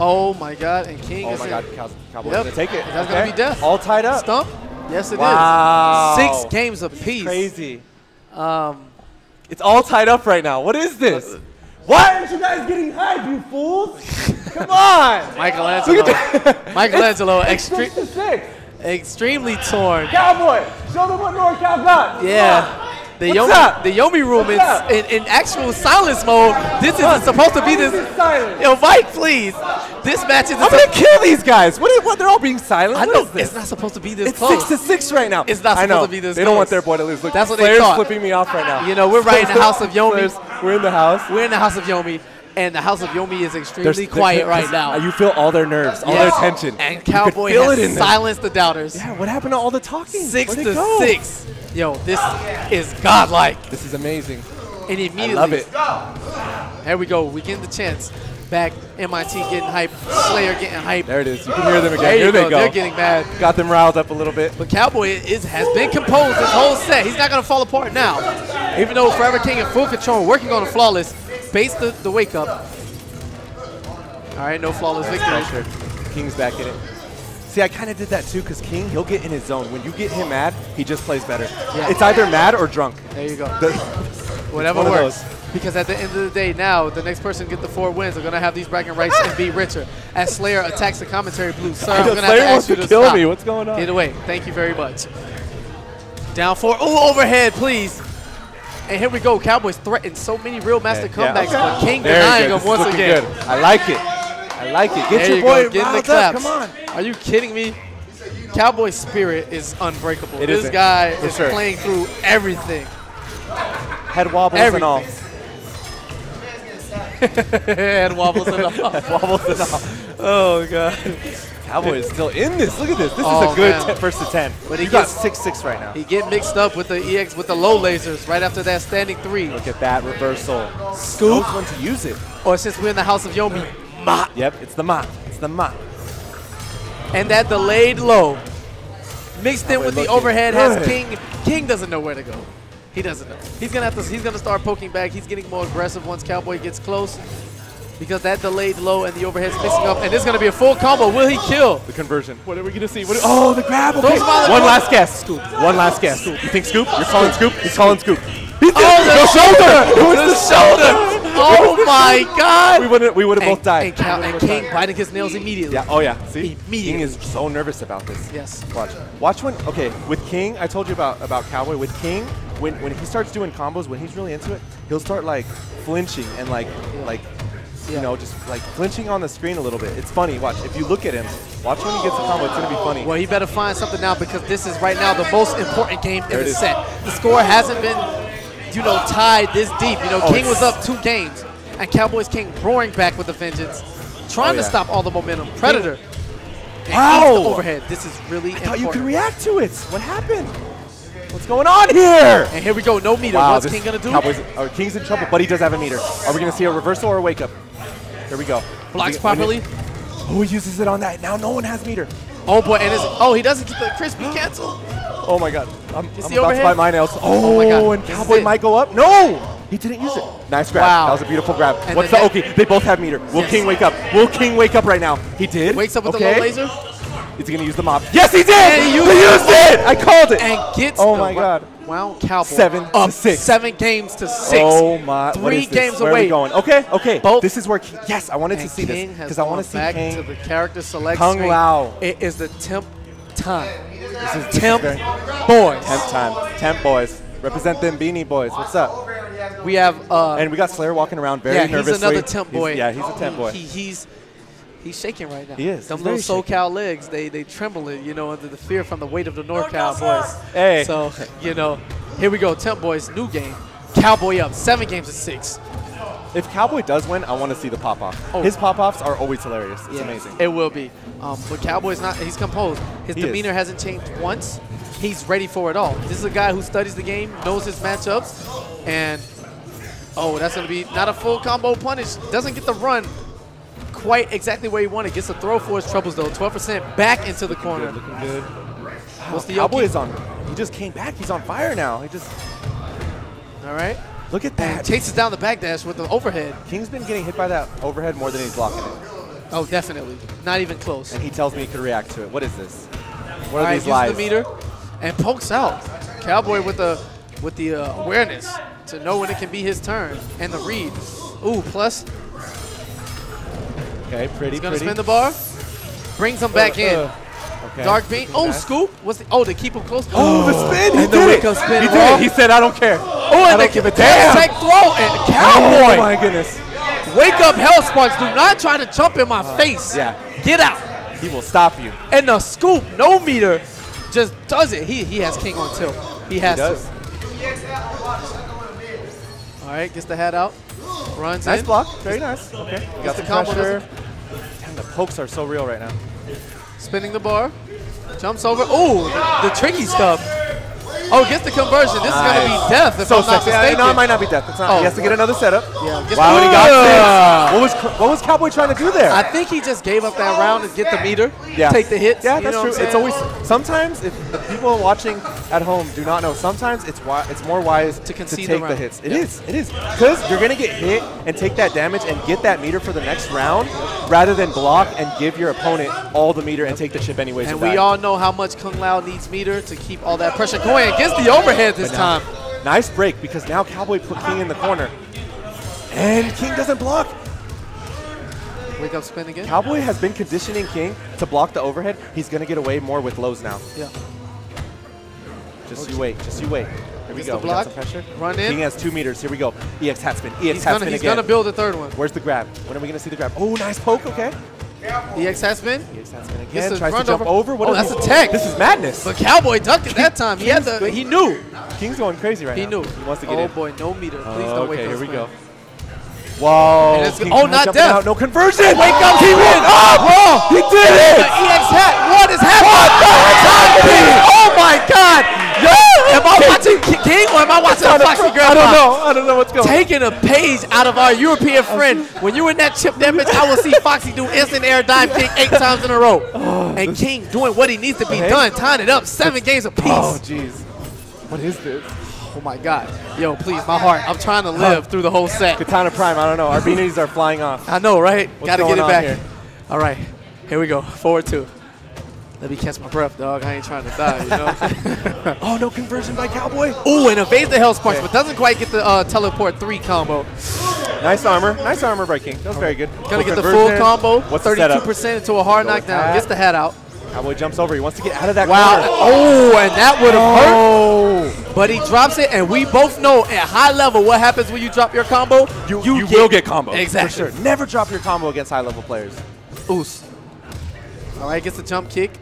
Oh my God! And King Oh is my in. God, Cow- Cowboy's Yep. gonna take it. That's gonna be death. All tied up. Stump. Yes, it is. Wow. Six games apiece. Crazy. Um, It's all tied up right now. What is this? Why aren't you guys getting hype, you fools? Come on. Michelangelo. Michelangelo, extre- Six to six. extremely torn. Cowboy, show them what NorCal got. Yeah. The What's Yomi, up? the Yomi room is in, in actual silence mode. This isn't supposed to be this. it silent? Yo, Mike, please. This match isn't. I'm gonna kill these guys. What? Is, what? They're all being silent. I What know is this? it's not supposed to be this It's close. six to six right now. It's not I know. supposed to be this They don't want their boy to lose. Look, That's what they Flair's thought. flipping me off right now. You know, we're right in the house of Yomi. We're in the house. We're in the house of Yomi, and the House of Yomi is extremely they're- quiet they're- right now. You feel all their nerves, all Yes. their tension. And Cowboy feel it has in them. silenced the doubters. Yeah, what happened to all the talking? Six Where'd to six. Yo, this is godlike. This is amazing. And immediately, I love it. There we go. We get the chance. Back, MIT getting hype. Slayer getting hype. There it is. You can hear them again. There Here go. they go. They're getting mad. Got them riled up a little bit. But Cowboy is has been composed this whole set. He's not going to fall apart now. Even though Forever King in full control, working on a flawless, base the, the wake up. All right, no flawless victory. Pressure. King's back in it. See, I kind of did that too because King, he'll get in his zone. When you get him mad, he just plays better. Yeah. It's either mad or drunk. There you go. The- Whatever works. Because at the end of the day, now the next person to get the four wins are gonna have these bragging rights and be richer. As Slayer attacks the commentary blue, sir, I'm gonna Slayer have to wants ask you to to kill stop. me. What's going on? Get away. Thank you very much. Down four. Oh, overhead, please. And here we go. Cowboys threaten so many real master Yeah, comebacks, but King Very denying them once again. good. I like it. I like it. Get There your you boy. Getting the riled up. claps. Come on. Are you kidding me? Cowboy spirit is unbreakable. It this isn't, guy for is sure. playing through everything. Head wobbles and all. Head wobbles and all. wobbles and all. Oh god. Cowboy is still in this. Look at this. This Oh, is a good ten, first to ten. But he got gets- six six right now. He get mixed up with the EX with the low lasers right after that standing three. Look at that reversal. Scoop. Knows when to use it. Oh, or since we're in the house of Yomi, mop. Yep, it's the Ma. It's the Ma. And that delayed low mixed in with the overhead has. King. King doesn't know where to go. He doesn't know. He's gonna have to. He's gonna start poking back. He's getting more aggressive once Cowboy gets close. Because that delayed low and the overhead's mixing up, and this is gonna be a full combo. Will he kill? The conversion. What are we gonna see? What oh, the grab. Okay. Those One go- last guess. Scoop. One last guess. You think scoop? You're calling scoop. He's calling scoop. He did. Oh, the shoulder. It was The the shoulder! Oh my God! We would we would have both died. And, Cal- and King died. biting his nails immediately. Yeah. Oh yeah. See. Immediately. King is so nervous about this. Yes. Watch. Watch when. Okay. With King, I told you about about Cowboy. With King, when when he starts doing combos, when he's really into it, he'll start like flinching and like like. Yeah. You know, just like flinching on the screen a little bit. It's funny. Watch. If you look at him, watch when he gets a combo. It's gonna be funny. Well, he better find something now because this is right now the most important game in There it the is. set. The score hasn't been, you know, tied this deep. You know, Oh, King was up two games, and Cowboys King roaring back with a vengeance, trying Oh, to stop all the momentum. Predator. Wow. overhead. This is really I thought you could react to it. What happened? What's going on here? And here we go. No meter. What's King gonna do? Cowboys, or King's in trouble, but he does have a meter. Are we gonna see a reversal or a wake up? Here we go. Blocks he- properly. Oh, he uses it on that. Now no one has meter. Oh boy, and is oh he doesn't get the crispy cancel. Oh my god. I'm, I'm about overhead? to bite my nails. Oh Oh, my God. Oh, and This Cowboy might go up. No! He didn't use it. Nice grab. Wow. That was a beautiful grab. And What's the then Oki? They both have meter. Will Yes. King wake up? Will King wake up right now? He did. Wakes up with okay. the low laser Is he gonna use the mop? Yes, he did! And he he used used, it! I called it! and gets Oh the my God. Wound Cowboy Seven to up six. seven games to six. Oh my! what Three is this? games Where Are away. we going? Okay, okay. Both- This is where King, yes, I wanted And to see King this because I want to see back King. to the character select Kung screen. Lao. It is the temp time. This is Temp very- boys. Temp time. Temp boys. Represent them beanie boys. What's up? We have uh, And we got Slayer walking around very yeah, nervously. he's another temp He's- boy. yeah, he's a temp boy. He, he's he's shaking right now. He is. Them little very SoCal legs, they they trembling, you know, under the fear from the weight of the NorCal boys. Hey. So you know, here we go. Temp boys, new game. Cowboy up seven games to six. if Cowboy does win, I want to see the pop off. Oh. His pop offs are always hilarious. It's Yeah, amazing. It will be. Um, but Cowboy's not. He's composed. His He is. demeanor hasn't changed once. He's ready for it all. This is a guy who studies the game, knows his matchups, and oh, that's gonna be not a full combo punish. Doesn't get the run quite exactly where he wanted. Gets a throw for his troubles though. 12% back into the corner. Looking good. What's the Cowboy is on. He just came back. He's on fire now. He just All right. look at And that. chases down the back dash with the overhead. King's been getting hit by that overhead more than he's blocking it, Oh, definitely. Not even close. and he tells me he could react to it. What is this? What are right, these lies? the meter and pokes out. Cowboy with the with the uh, awareness to know when it can be his turn and the read. Ooh, plus Okay, pretty. he's gonna pretty. spin the bar, brings him back in. Uh, okay. Dark beam. Oh, scoop. What's the? Oh, to keep him close. Oh, the spin! He And the did wake it. up spin He did it. He said, "I don't care." Oh, I and don't give a damn. Tech throw and cowboy. Oh my goodness! Wake up, Hell Sparks. Do not try to jump in my face. yeah. Get out. He will stop you. And the scoop, no meter, just does it. He he has King on tilt. He has He does. to. All right, gets the hat out. Runs in. Nice in. block. Very nice. Okay. You got the the combo, the pokes are so real right now. Spinning the bar. Jumps over. Oh, the, the tricky stuff. Oh, gets the conversion. This is going to be death if So I'm not sexy. Mistaken. No, it might not be death. It's not. Oh. He has to get another setup. Yeah, Wow, and he got six. What was what was Cowboy trying to do there? I think he just gave up that round and get the meter, yeah. take the hits. Yeah, that's true. It's always sometimes if the people watching at home do not know, sometimes it's wi- it's more wise to, concede the take the, round. hits. It Yeah. is. It is because you're gonna get hit and take that damage and get that meter for the next round, rather than block and give your opponent all the meter and take the chip anyways. And we all know how much Kung Lao needs meter to keep all that pressure going. Gets the overhead this now- time. Nice break because now Cowboy put King in the corner. And King doesn't block. Wake up spin again. Cowboy has been conditioning King to block the overhead. He's going to get away more with lows now. Yeah. Just you wait. Just you wait. Here we go. the We got some pressure. Run in. King has two meters. Here we go. EX hat spin. EX He's hat gonna, spin he's again. gonna build a third one. Where's the grab? When are we going to see the grab? Oh, nice poke. Okay. EX has spin. EX spin Gets again. the Tries to jump over. over. What Oh, that's a tech. This is madness. But Cowboy ducked it that time. He had the, he knew. King's going crazy right He now. He knew. He wants to get oh in. boy, no meter. Please Oh, don't wake okay, up here we go. Whoa. And it's- King oh, not death. out. No conversion. Wake up, He he wins. wins. Oh, he did The it. EX hat. What is happening? What the heck? Oh my God! Yo, am I watching King or am I watching a Foxy I don't know. I don't know what's going on. Taking a page out of our European friend. When you in that chip damage, I will see Foxy do instant air dive kick eight times in a row. Oh, and King doing what he needs to be Okay. done, tying it up, seven games oh, apiece. Oh, Oh. jeez. What is this? Oh my God. Yo, please, my heart. I'm trying to live through the whole set. Katana Prime. I don't know. Our beanies are flying off. I know, right? What's Gotta get it back. here? All right, here we go. Forward two. Let me catch my breath, dog. I ain't trying to die, you know? Oh, no conversion by Cowboy. Ooh, and evades the Hell Sparks, Okay. but doesn't quite get the uh, teleport three combo. Nice armor. Nice armor by King. That was very good. Gonna get the full combo. What's 32% into a hard knockdown. Gets the head out. Cowboy jumps over. He wants to get out of that Wow. corner. Oh, and that would have hurt. Oh. But he drops it, and we both know at high level what happens when you drop your combo. You, you, will get combo. Exactly. For sure. Never drop your combo against high level players. Oos. All right, gets the jump kick.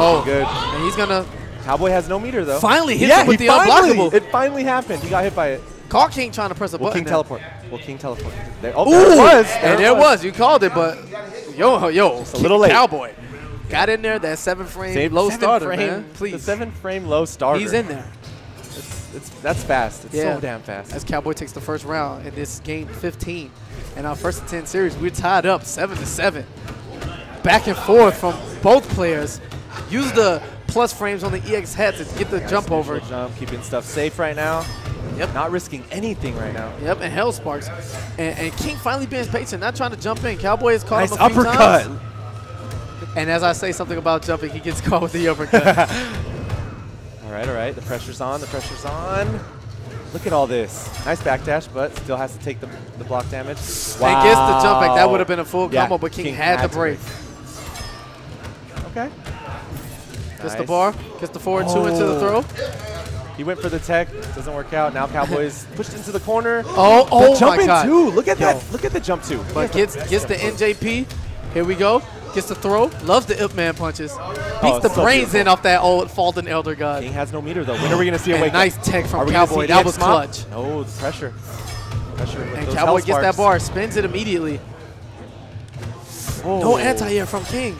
Oh, Good. And he's gonna Cowboy has no meter though. finally hit yeah, him with the finally, unblockable. It finally happened. He got hit by it. Call King trying to press a Will button. King teleport? Will King teleport? There, oh, Ooh, there it was. and there was. You called it, but yo, yo, a little late. Cowboy got in there. That seven frame Save- low seven starter, frame, man. The seven frame low starter. he's in there. It's, it's, that's fast. It's Yeah. so damn fast. As Cowboy takes the first round in this game 15. And our first of 10 series, we're tied up 7 to 7. Back and forth from both players. Use the plus frames on the EX head to get the jump over. Jump, keeping stuff safe right now. Yep. Not risking anything right now. Yep, and Hell Sparks. And, and King finally being patient, not trying to jump in. Cowboy has caught Nice him a few uppercut. times. And as I say something about jumping, he gets caught with the uppercut. All right, all right. The pressure's on. The pressure's on. Look at all this. Nice backdash, but still has to take the, the block damage. Wow. And gets the jump back. That would have been a full Yeah, combo, but King, had, to the break. Okay. Gets the bar, gets the forward two into the Oh. throw. He went for the tech. Doesn't work out. Now Cowboys pushed into the corner. Oh, oh the oh jump my in God. two. Look at Yo. that. Look at the jump two. But gets gets the NJP. Here we go. Gets the throw. Loves the Ip Man punches. Oh, Beats Oh, the so brains beautiful. in off that old Fallen Elder God. King has no meter though. When are we gonna see a wake? nice tech from Cowboy. That was clutch. No, the pressure. Pressure. And Cowboy gets that bar, spins it immediately. Oh. No anti-air from King.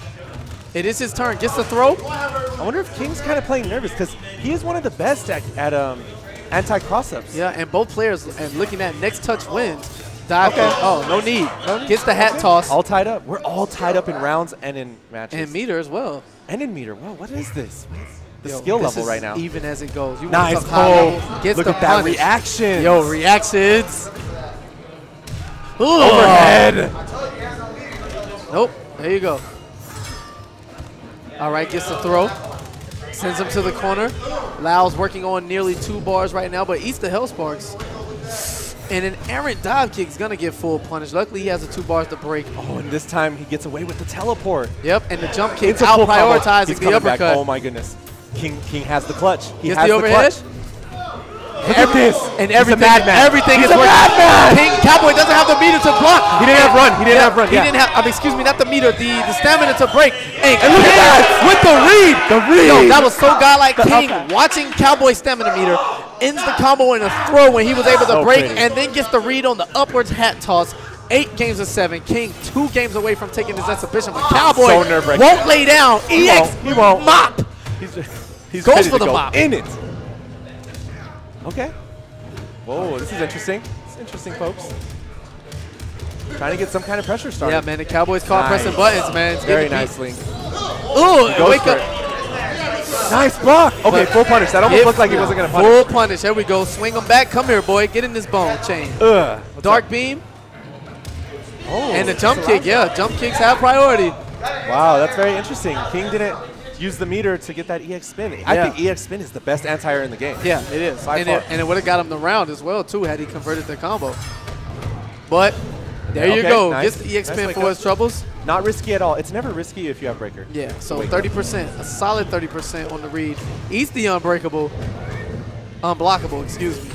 It is his turn. Gets the throw. I wonder if King's kind of playing nervous because he is one of the best at, at um, anti-cross-ups. Yeah, and both players, and looking at next touch wins. Dive Okay. Oh, no need. No need. Gets the hat Okay. toss. All tied up. We're all tied up in rounds and in matches. and meter as well. And in meter. Whoa, what is this? What is the Yo, skill level right now? Even as it goes. You Nice talk high pull. level? Gets Look the at that reaction. Yo, reactions. Ooh. Overhead. Nope. There you go. All right, gets the throw. Sends him to the corner. Lao's working on nearly two bars right now, but eats the Hell Sparks. And an errant dive kick is going to get full punish. Luckily, he has the two bars to break. Oh, and this time he gets away with the teleport. Yep, and the jump kick out prioritizing the coming back. uppercut. Oh my goodness. King King has the clutch. He Gets has the overhead. clutch. Look at this. And He's a everything, madman. everything He's is a working. madman. King Cowboy doesn't have the meter to block. He didn't have run. He didn't have run, He yeah. didn't have. I mean, excuse me, not the meter. The the stamina to break. And, And look at that. with the read. The read. Yo, that was so godlike. The King up- watching Cowboy stamina meter ends the combo in a throw when he was able to So break, pretty. and then gets the read on the upwards hat toss. Eight games of seven. King two games away from taking this exhibition, but Cowboy so won't lay down. He EX won't. He won't. mop. He's, he's Goes ready for to the go mop. in it. Okay. Whoa, this is interesting. It's interesting, folks. Trying to get some kind of pressure started. Yeah, man, the Cowboys caught Nice. pressing buttons, man. It's Very beat. nicely. Ooh, wake up. it. Nice block. Okay, But full punish. That almost looked like he wasn't going to punish. Full punish. There we go. Swing him back. Come here, boy. Get in this bone chain. Ugh. Dark beam Oh, and the jump kick. Yeah, jump kicks have priority. Wow, that's very interesting. King didn't use the meter to get that EX spin. I think EX spin is the best anti-air in the game. Yeah, it is. By and far. it, and it would have got him the round as well, too, had he converted the combo. But there you Okay, go. nice. Gets the EX Nice spin for up. his troubles. Not risky at all. It's never risky if you have breaker. Yeah, so 30%, a solid 30% on the read. Eats the unbreakable, unblockable, excuse me.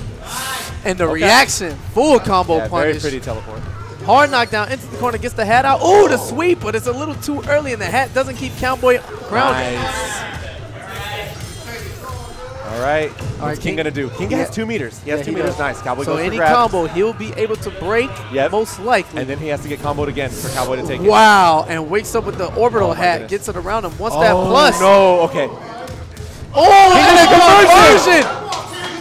And the Okay. reaction, full combo Yeah, very pretty teleport. Hard knockdown into the corner, gets the hat out. Ooh, the sweep, but it's a little too early, and the hat doesn't keep Cowboy grounded. Nice. All right. All What's right, King, King- gonna do? King Yeah. has two meters. He has Yeah, two he meters. does. Nice. Cowboy So goes for any combo, he'll be able to break, Yep. most likely. And then he has to get comboed again for Cowboy to take it. wow, and wakes up with the orbital Oh, hat, goodness. gets it around him. Wants oh, that Oh, plus. no. Okay. Oh, and a a conversion!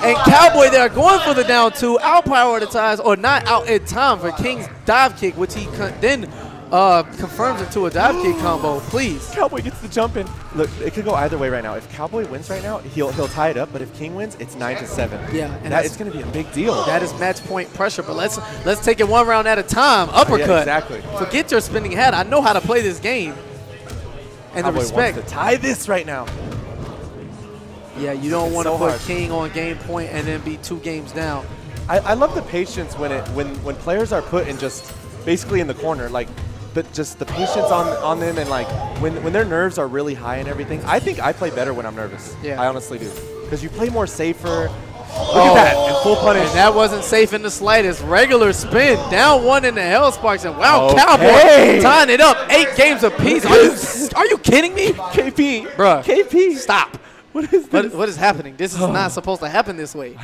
And Cowboy there going for the down two, out prioritized, or not out in time for King's dive kick, which he then uh, confirms into a dive kick combo. Please. Cowboy gets the jump in. Look, it could go either way right now. If Cowboy wins right now, he'll he'll tie it up. But if King wins, it's nine to seven. Yeah, and that's- it's going to be a big deal. That is match point pressure, but let's let's take it one round at a time. Uppercut. exactly. Forget your spinning head. I know how to play this game. And the respect. to tie this right now. Yeah, you don't want to so put hard. King on game point and then be two games down. I, I love the patience when it when when players are put in just basically in the corner, like the just the patience on on them and like when when their nerves are really high and everything. I think I play better when I'm nervous. Yeah. I honestly do because you play more safer. Look Oh. at that and full punish. And that wasn't safe in the slightest. Regular spin, down one in the Hell Sparks, and wow, Okay. Cowboy tying it up. Eight games apiece. Are you, are you kidding me? KP, Bruh. KP, Stop. What is this? What, what is happening? This is oh. not supposed to happen this way.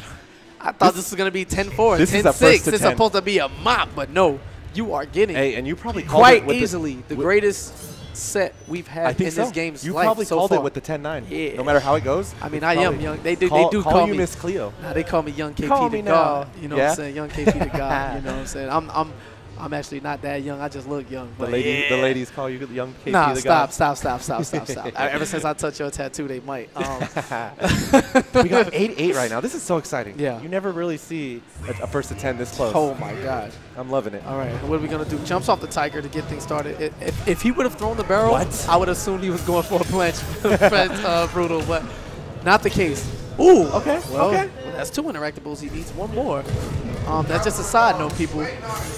I thought this, was going to be 10-4, This is 10-6. a first to It's 10. supposed to be a mop, but no. You are getting Hey, and you probably quite it easily the, with- greatest set we've had in so. this game's you life probably so called far. it with the 10-9. Yeah. No matter how it goes. I mean, I am young. They do, Call, they do call, call you me. Miss Cleo. Nah, they call me Young KP Call the God. now. You know Yeah? what I'm saying? Young KP the God. You know what I'm saying? I'm I'm I'm actually not that young. I just look young. The, But lady, yeah. the ladies call you the young KP Nah, the stop, god. stop, stop, stop, stop, stop. I- Ever since I touched your tattoo, they might. Um, we got 8-8 right now. This is so exciting. Yeah. You never really see a, a first to 10 this close. oh my God. I'm loving it. All right, what are we gonna do? Jumps off the tiger to get things started. If, if, if he would have thrown the barrel, What? I would have assumed he was going for a planche, Fred, uh, brutal, but not the case. Ooh, Okay, Well, okay. That's two interactables. He needs one more. Um, that's just a side note, people.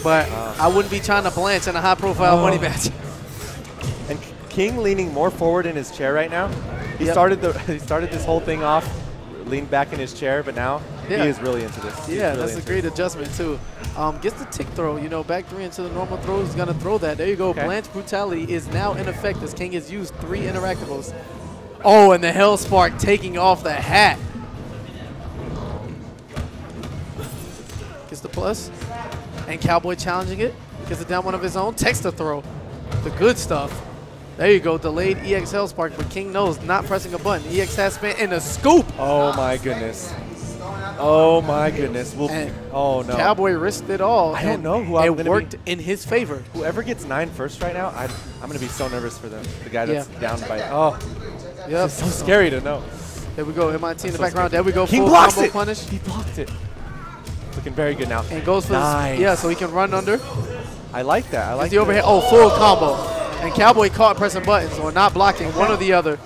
But I wouldn't be trying to blanch in a high-profile Oh. money match. And King leaning more forward in his chair right now. He Yep. started the he started this whole thing off, leaned back in his chair, but now Yeah. he is really into this. He's Yeah, really that's a great adjustment too. Um, gets the tick throw, you know, back three into the normal throw. He's gonna throw that. There you go. Okay. Blanche brutality is now in effect as King has used three interactables. Oh, and the Hell Spark taking off the hat. The plus. And Cowboy challenging it. Gets it down one of his own. Takes the throw. The good stuff. There you go. Delayed EX Hell Spark, but King knows not pressing a button. EX has spin in a scoop. Oh my goodness. Oh my goodness. We'll, oh no. Cowboy risked it all. I don't know who I'm It gonna be. worked in his favor. Whoever gets nine first right now, I, I'm gonna be so nervous for them. The guy that's Yeah. down by. Oh, Yep. it's so scary to know. There we go. MIT in the So background. There we go. Full blocks it. punish. He blocked it. Looking very good now. And goes for Nice. yeah, so he can run under. I like that. I like the overhead. Oh, full combo. And Cowboy caught pressing buttons or not blocking, one or the other.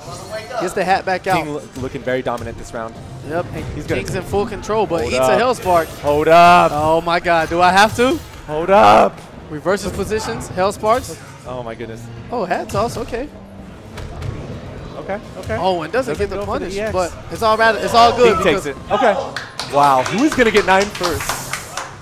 Gets the hat back out. King loo- looking very dominant this round. Yep. And He's King's in full control, but Hold eats a hell spark. Hold up. Oh my God. Do I have to? Hold up. Reverses positions. Hell sparks. Oh my goodness. Oh, hat toss. Okay. Okay. Okay. Oh, and doesn't, Doesn't get the for the punish, but it's all right. It's all good King takes it. Okay. Wow, who is going to get nine first?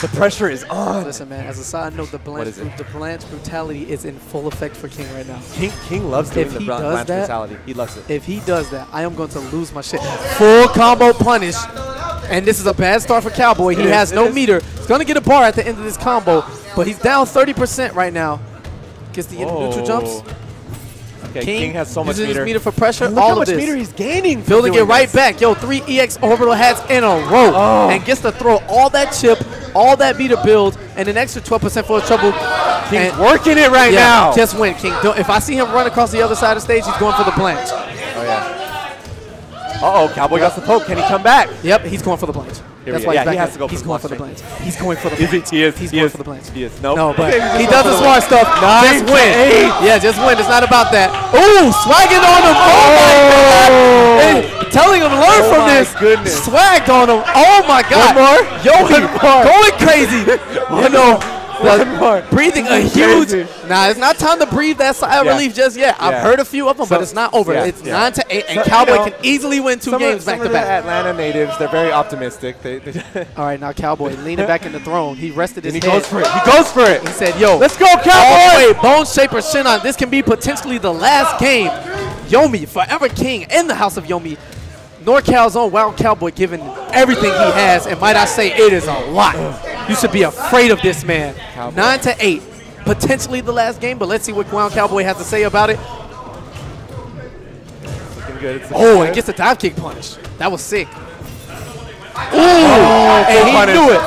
The pressure is on. Listen, man. As a side note, the Blanche, is the Blanche brutality is in full effect for King right now. King, King loves doing If the he blunt- does that- brutality. He loves it. If he does that, I am going to lose my shit. Full combo punish. And this is a bad start for Cowboy. He It is, has it no meter. He's going to get a bar at the end of this combo, but he's down 30% right now. Gets the neutral jumps. Okay, King, has so much meter. meter for pressure. And look all how much this. meter he's gaining. Building it right this. back. Yo, three EX orbital hats in a row. Oh. And gets to throw all that chip, all that meter build, and an extra 12% for trouble. King's And- working it right yeah, now. Just win, King. Don't, if I see him run across the other side of the stage, he's going for the blanch. oh, yeah. Uh-oh, Cowboy got the poke. Can he come back? Yep, he's going for the blanch. Here That's why Yeah, he has to go He's going for the blanch. He's going for the Is he? Is. He's he going is. for the blanch. He is. No. No, but Okay, he does the smart stuff. Nine just win. eight. Yeah, just win. It's not about that. Ooh, swagging on him. Oh, my oh. God. Hey, telling him learn Oh from this. goodness. Swagged on him. Oh my God. One more? Yo, going crazy. you know, One more. breathing a huge. Crazy. Nah, it's not time to breathe that sigh of Yeah. relief just yet. I've Yeah. heard a few of them, but it's not over. yeah, it's yeah. nine to eight, and So, you Cowboy know, can easily win two games of, back some to of the back. Atlanta natives, they're very optimistic. They, they All right, now Cowboy leaning back in the throne. He rested his and he head. goes for it. He goes for it. He said, "Yo, Let's go, Cowboy! way, Bone Shaper Shinnok. This can be potentially the last game. Yomi, forever king in the house of Yomi. NorCal's own Wound Cowboy giving everything he has, and might I say, it is a lot. You should be afraid of this man. Cowboy. Nine to eight, potentially the last game, but let's see what Wound Cowboy has to say about it. Oh, and gets a dive kick punish. That was sick. Oh, Ooh, Oh, and he punish. knew it.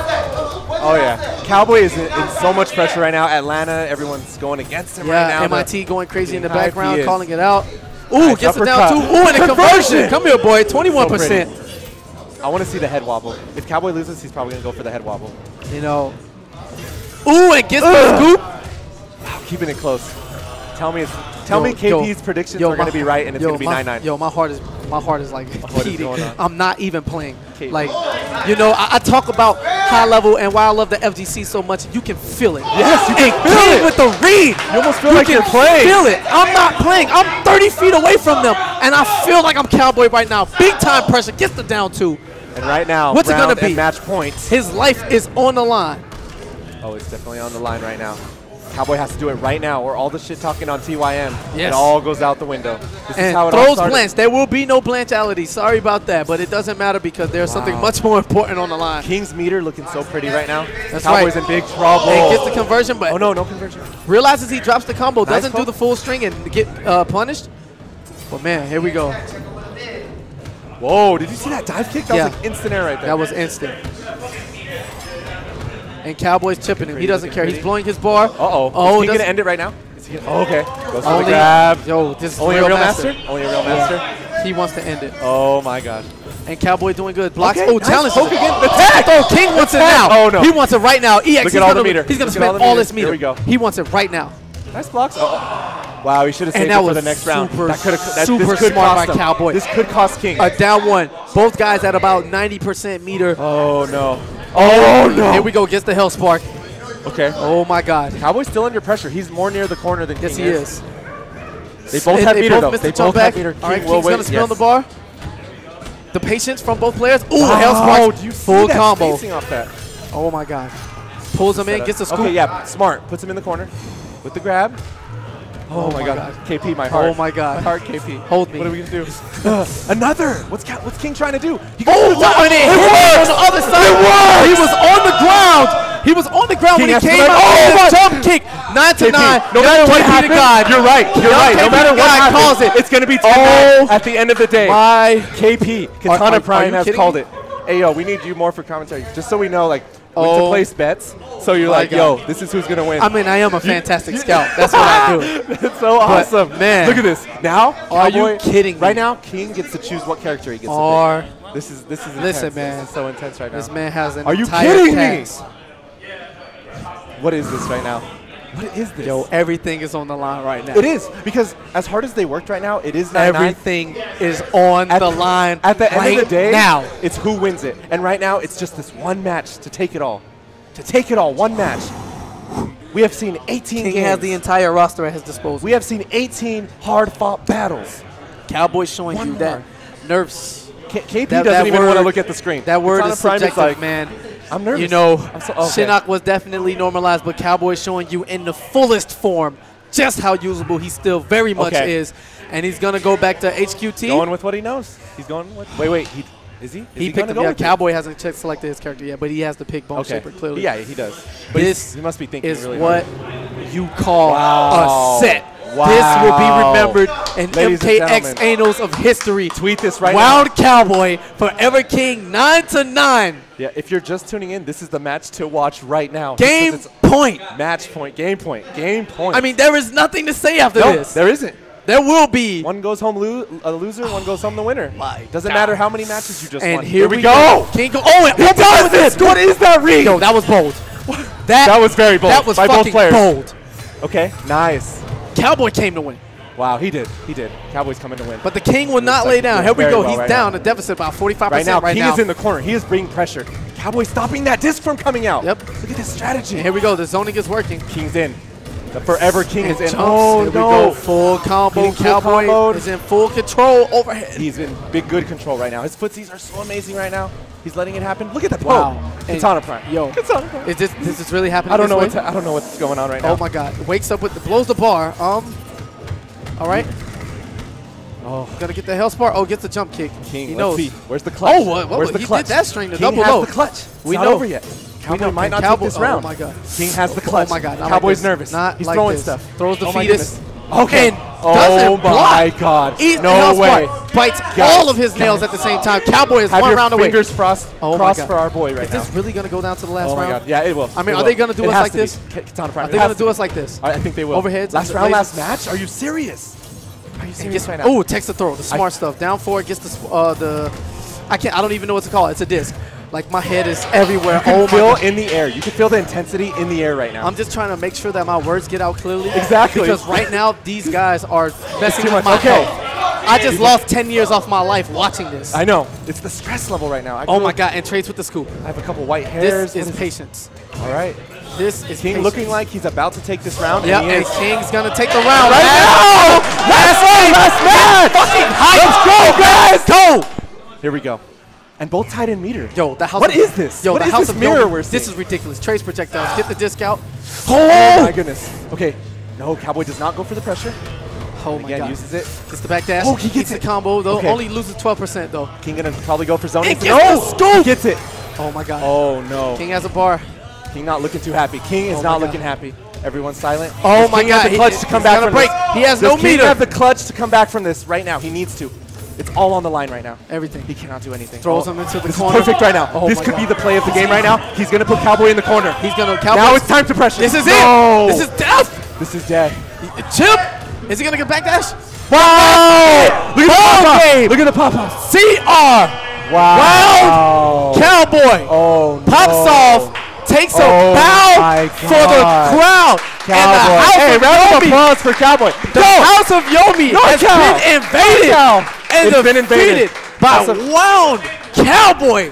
Oh yeah, Cowboy is in, in so much pressure right now. Atlanta, everyone's going against him right now. MIT going crazy in the background, calling it out. Ooh, Nice gets it down uppercut. two. Ooh, and a conversion. Conversion. Come here, boy. 21%. I want to see the head wobble. If Cowboy loses, he's probably gonna go for the head wobble. You know. Ooh, and gets the scoop. Keeping it close. Tell me, it's, tell Yo, me KP's yo, predictions yo, are gonna be right, and it's gonna be my- nine nine. Yo, my heart is my heart is like beating. I'm not even playing. KP. Like, you know, I, I talk about high level and why I love the FGC so much. You can feel it. Yes, you can and feel it. with the read. You almost feel You like you're playing. Feel it. I'm not playing. I'm 30 feet away from them, and I feel like I'm Cowboy right now. Big time pressure. Gets the down two. And right now, What's it gonna be? match points. His life is on the line. Oh, it's definitely on the line right now. Cowboy has to do it right now, or all the shit talking on TYM, Yes. it all goes out the window. This is and how it throws. Blanche. There will be no Blanchality. Sorry about that, but it doesn't matter because there's something much more important on the line. King's meter looking so pretty right now. That's Cowboy's right. in big trouble. And gets the conversion, but oh no, no conversion. realizes he drops the combo, Nice doesn't do the full string and get uh, punished. But man, here we go. Whoa, did you see that dive kick? That Yeah. was like instant air right there. That was instant. And Cowboy's chipping him. He doesn't care. He's blowing his bar. Uh-oh. Oh, is he gonna end it right now? Is he gonna, oh, okay. Goes for Only, the grab. Yo, this is Only real a real master. master? Only a real master? He wants to end it. Oh my god. And Cowboy doing good. Blocks. Okay, oh, nice challenge. poke again. Attack. Oh, King wants it now. Oh, no. He wants it right now. EX. Look he's at all gonna, the meter. He's going to all spend all meter. his meter. Here we go. He wants it right now. Nice blocks. Oh. Wow, he should have saved that it for the next round. super, That could've- that, super this could smart by him. Cowboy. This could cost King. A down one. Both guys at about 90% meter. oh no. Oh no. Here we go. Gets the Hell Spark. Okay. Oh my God. Cowboy's still under pressure. He's more near the corner than Yes, King he is. is. They both And have they meter both though. missed They the both have meter. All right, King King's wait. gonna spin on yes. the bar. The patience from both players. Ooh, Wow, Hell Sparks. Oh, do you Full combo. off that? Oh my God. Pulls him in, gets the scoop. Okay, yeah, smart. Puts him in the corner with the grab. Oh, my my god. God. KP, my heart. Oh my God. My heart, KP. Hold me. What are we gonna do? Uh, another. What's what's King trying to do? He Oh, goes to the top. and it hit on the other side. He was on the ground. He was on the ground King when he came out Oh, my- jump kick. Nine to KP, nine. No matter what happens, God. you're right. You're right. No matter what God calls it. it's gonna be 10 Oh. at the end of the day. My KP, Katana Prime has called it. Hey yo, we need you more for commentary, just so we know like Oh. to place bets. So you're oh My like, God. yo, this is who's gonna win. I mean, I am a fantastic scout. That's what I do. It's so awesome, man. Look at this. Now, Are you kidding me? Right now, King gets to choose what character he gets. Or to pick. This is this is Listen, man. This is so intense right now. this man has an Are you kidding me? What is this right now? What is this? Yo, everything is on the line right now. it is because as hard as they worked right now, it is nine. Everything is on At the line At the right end of the day, now. it's who wins it. And right now, it's just this one match to take it all. To take it all, one match. We have seen 18 King games. has the entire roster at his disposal. we have seen 18 hard-fought battles. Cowboys showing One you more. that nerfs K- KP That- doesn't that even want to look at the screen. That word is subjective, like, man. I'm nervous. You know, I'm so, okay. Shinnok was definitely normalized, but Cowboy showing you in the fullest form just how usable he still very much Okay. is. And he's going to go back to HQT. going with what he knows. He's going with. Wait, wait. He is he? Is he, gonna picked him. go Yeah, with it? Cowboy hasn't checked selected his character yet, but he has to pick Bone Okay. Shaper clearly. Yeah, he does. But This he must be thinking is really what hard. you call Wow. a set. Wow. This will be remembered in Ladies MKX annals of history. Tweet this right Wound Cowboy, Forever King, 9 to 9. Yeah, if you're just tuning in, this is the match to watch right now. Game it's point. match point, game point, game point. I mean, there is nothing to say after no, this. there isn't. There will be. One goes home lo- a loser, one goes home the winner. Doesn't God. matter how many matches you just and won. here, we go. King go. Oh, He opened does with it. What is that read? Yo, that was bold. That, That was very bold That was by both fucking players. bold. Okay, nice. Cowboy came to win. Wow, he did. He did. Cowboys coming to win. But the King will not lay down. Here we go. very He's right down now. a deficit about 45% right now, right King now. is in the corner. He is bringing pressure. Cowboy stopping that disc from coming out. Yep. Look at this strategy. And here we go. The zoning is working. King's in. The Forever King And is in. Oh, Here we no. go. Full combo. Cowboy comboed. is in full control overhead. He's in big, good control right now. His footsies are so amazing right now. He's letting it happen. Look at that. Wow. And- Katana Prime. yo. Katana Prime. Is this this is really happening? I don't this know what's I don't know what's going on right now. Oh my God! Wakes up with the blows the bar. Um. All right. Oh. Gonna get the hell spark. Oh, gets the jump kick. King, he let's knows. see. Where's the clutch? Oh, what- what- Where's the he did that string to King double has low. the clutch. It's We not know. over yet. Cowboy know. might not Cowboy- take this oh round. my God. King has the Oh clutch. my God! not like Cowboy's nervous. Not He's like throwing this. stuff. Throws the oh fetus. Okay. And oh my. God. Eat no way. Bites Guys, all of his nails at the same time. Cowboy is Have one round away. fingers crossed, Oh crossed God. for our boy right Is now. Is this really gonna go down to the last oh my round? God. Yeah, it will. I mean, It are they gonna do It us like to this? Katana Prime. Are they gonna do us like this? I I think they will. Overheads Last round, last match? Are you serious? Are you serious right now? oh, takes the throw. The smart stuff. Down four gets the uh, the. I can't. I don't even know what to call it. It's a disc. Like my head is everywhere. You Oh feel in the air. You can feel the intensity in the air right now. I'm just trying to make sure that my words get out clearly. Exactly. Because right now these guys are messing too with much. my Okay. health. I just lost 10 years off my life watching this. I know. It's the stress level right now. I oh my God! And trades with the scoop. I have a couple white hairs. This is patience. All right. This is King patience. looking like he's about to take this round. Yep, and and. King's gonna take the round. Right Last- now! Last! Last match! Fucking hype! Let's go, guys! Go! Here we go. And both tied in meter. Yo, the house. What of, is this? Yo, What the is house this of mirror we're This is ridiculous. Trace projectiles. Get the disc out. Oh my goodness. Okay. No, Cowboy does not go for the pressure. Oh my Again, God. uses it. Gets the back dash. Oh, he gets the it. combo though. Okay. Only loses 12% though. King gonna probably go for zoning. It gets the scoop! He gets it. Oh my God. Oh no. King has a bar. King not looking too happy. King is Oh not God. looking happy. Everyone's silent. Oh Does my King have God, the clutch he- to come back from break. this. He has Does no King meter. have the clutch to come back from this right now? He needs to. It's all on the line right now. Everything. He cannot do anything. Throws Oh, him into the this is corner. perfect right now. Oh this could God. be the play of the game right now. He's gonna put Cowboy in the corner. He's gonna Cowboys. now it's time to pressure. This is No. it. This is death. This is dead. Chip. Is he gonna get back dash? Wow! Look at the pop Look at the pop up. CR. Wow! Cowboy. Oh no! Pops off. Takes a Oh bow my for the crowd. Cowboy. And the house hey, of round of Yomi. applause for Cowboy. The house of Yomi has NorCal. been invaded NorCal. And It's been defeated invaded. by House Wound Cowboy.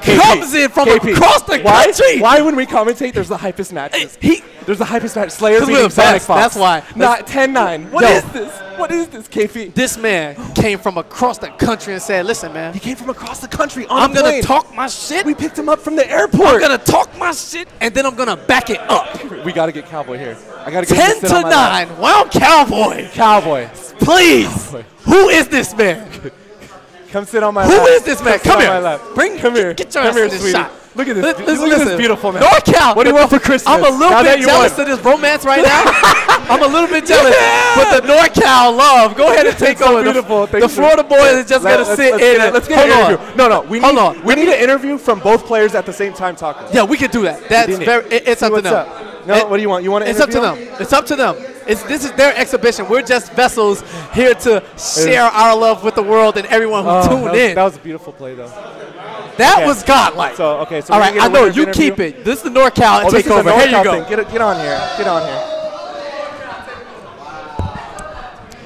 KP. Comes in from KP. across the Why? country. Why, when we commentate, there's the hypest matches? He There's the hypest match. Slayer 'Cause we're beating the Sonic Fox. that's why. Not 10-9. What Yo. is this? What is this, KP? this man came from across the country and said, "Listen, man, He came from across the country on I'm gonna talk my shit. We picked him up from the airport. I'm gonna talk my shit, and then I'm gonna back it up. we gotta get Cowboy here. I gotta get Ten sit to on my lap. nine. Wow, Cowboy. Cowboy, Please. Cowboy. Who is this man? come sit on my Who lap. is this man? Come on here. my lap. Bring- come here. get your come ass here, sweetie. shot. Look at this. Li- look at this listen. beautiful man. NorCal. What do you want for Christmas? I'm a little Now bit jealous of this romance right now. I'm a little bit jealous. But the NorCal love, go ahead and take so over. Beautiful. The, you. Florida boys is just Let- gonna sit let's in. get Let's get hold an on. interview. No, no. We Hold need, on. We need an interview from both players at the same time talking. Yeah, we can do that. That's very. It, it's See up to what's them. up. No, It- what do you want? You want to It's up to them. It's up to them. It's, this is their exhibition. We're just vessels here to share our love with the world and everyone who Oh, tuned that was, in. That was a beautiful play, though. that okay. was godlike. So, okay. So All right, I know you interview. keep it. This is the NorCal Oh, this take is a over. Here you go. thing. Get, get on here. Get on here.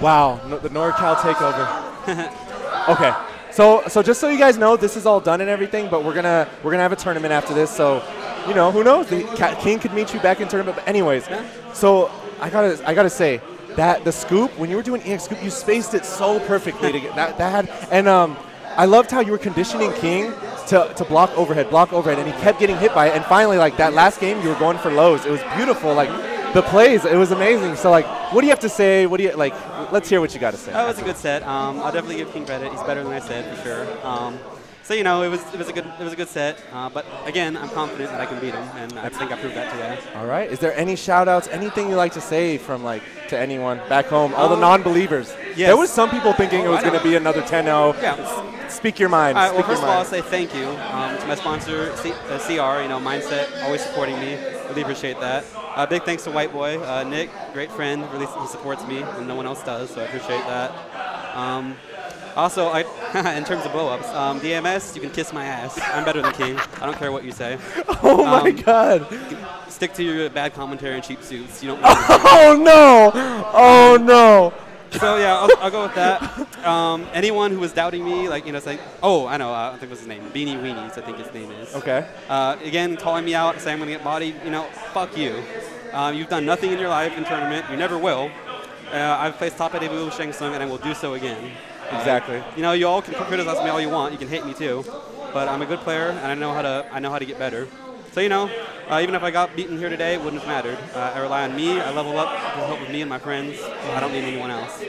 Wow, no, the NorCal takeover. okay, so so just so you guys know, this is all done and everything, but we're gonna we're gonna have a tournament after this. So, you know, who knows? The King could meet you back in tournament. But anyways, so I gotta I gotta say that the scoop when you were doing EX scoop, you spaced it so perfectly to get that that had and um. I loved how you were conditioning King to, to block overhead, block overhead, and he kept getting hit by it. And finally, like that last game, you were going for lows. It was beautiful. Like the plays, it was amazing. So like, what do you have to say? What do you like? Let's hear what you got to say. That was a good set. Um, I'll definitely give King credit. He's better than I said for sure. Um, so you know, it was it was a good it was a good set. Uh, but again, I'm confident that I can beat him, and I think I proved that today. All right. Is there any shout outs, anything you like to say from like to anyone back home, all the Um, non-believers? yes. There was some people thinking it was going to be another 10-0. Yeah. Speak your mind. All right, well, Speak your first of all, I'll say thank you um, to my sponsor, C- uh, CR, you know, Mindset, always supporting me. Really appreciate that. Uh, big thanks to White Boy, uh, Nick, great friend. Really, he supports me and no one else does, so I appreciate that. Um, also, I, in terms of blow-ups, um, DMS, you can kiss my ass. I'm better than King. I don't care what you say. oh my um, God. Stick to your bad commentary and cheap suits. You don't. Oh no. Oh no. so yeah, I'll, I'll go with that. Um, anyone who was doubting me, like you know, saying, "Oh, I know, uh, I think what's his name, Beanie Weenies, I think his name is." Okay. Uh, again, calling me out, saying I'm gonna get bodied. You know, fuck you. Um, you've done nothing in your life in tournament. You never will. Uh, I've placed top at Evo Shang Tsung, and I will do so again. Exactly. you know, you all can criticize me all you want. You can hate me too, but I'm a good player, and I know how to. I know how to get better. So you know, uh, even if I got beaten here today, it wouldn't have mattered. Uh, I rely on me. I level up to help with me and my friends. I don't need anyone else.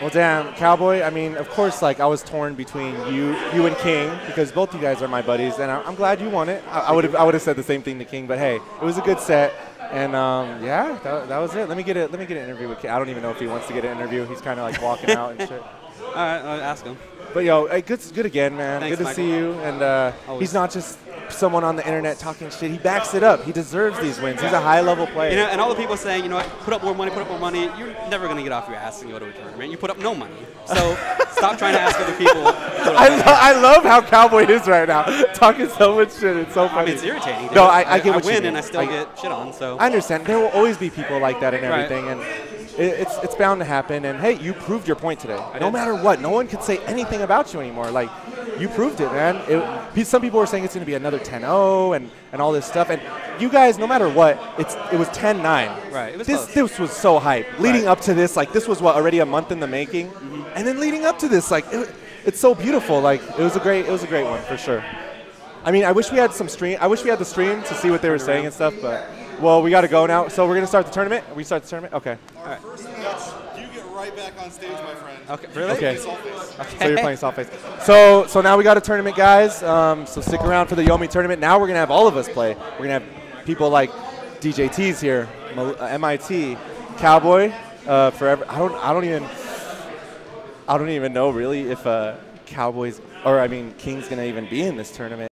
Well, damn, Cowboy. I mean, of course, like I was torn between you, you and King because both you guys are my buddies, and I- I'm glad you won it. I- would have, I would have said the same thing to King, but hey, it was a good set, and um, yeah, that, that was it. Let me get it. Let me get an interview with King. I don't even know if he wants to get an interview. He's kind of like walking out and shit. All right, uh, ask him. But yo, hey, good, good again, man. Thanks, good to Michael. see you. And uh, he's not just someone on the internet talking shit. He backs it up. He deserves these wins. He's a high-level player. You know, and all the people saying, you know, what, put up more money, put up more money. You're never gonna get off your ass and go to a tournament. You put up no money. So stop trying to ask other people. to put up I, lo- I love how Cowboy is right now, talking so much shit. It's so I funny. mean, it's irritating. dude. No, I- I get what you win mean. and I still I- get shit on. So I understand. There will always be people like that and Right. everything, and it, it's it's bound to happen. And hey, you proved your point today. no did. matter what, no one could say anything about you anymore. Like you proved it, man. It, some people were saying it's going to be another 10-0 and and all this stuff, and you guys, no matter what, it's it was 10-9. Right, it was this close. this was so hype. Leading Right. up to this, like this was what already a month in the making, mm-hmm. and then leading up to this, like it, it's so beautiful. Like it was a great it was a great one for sure. I mean, I wish we had some stream. I wish we had the stream to see what they were saying and stuff, but well, we got to go now. So we're gonna start the tournament. We start the tournament. Okay. First match, you get right back on stage, my friend. okay, really? Okay. Sulface. So you're playing soft face. So so now we got a tournament, guys. Um, so stick around for the Yomi tournament. Now we're gonna have all of us play. We're gonna have people like DJT's here, uh, MIT, Cowboy, uh, forever. I don't I don't even I don't even know really if uh, Cowboys or I mean King's gonna even be in this tournament.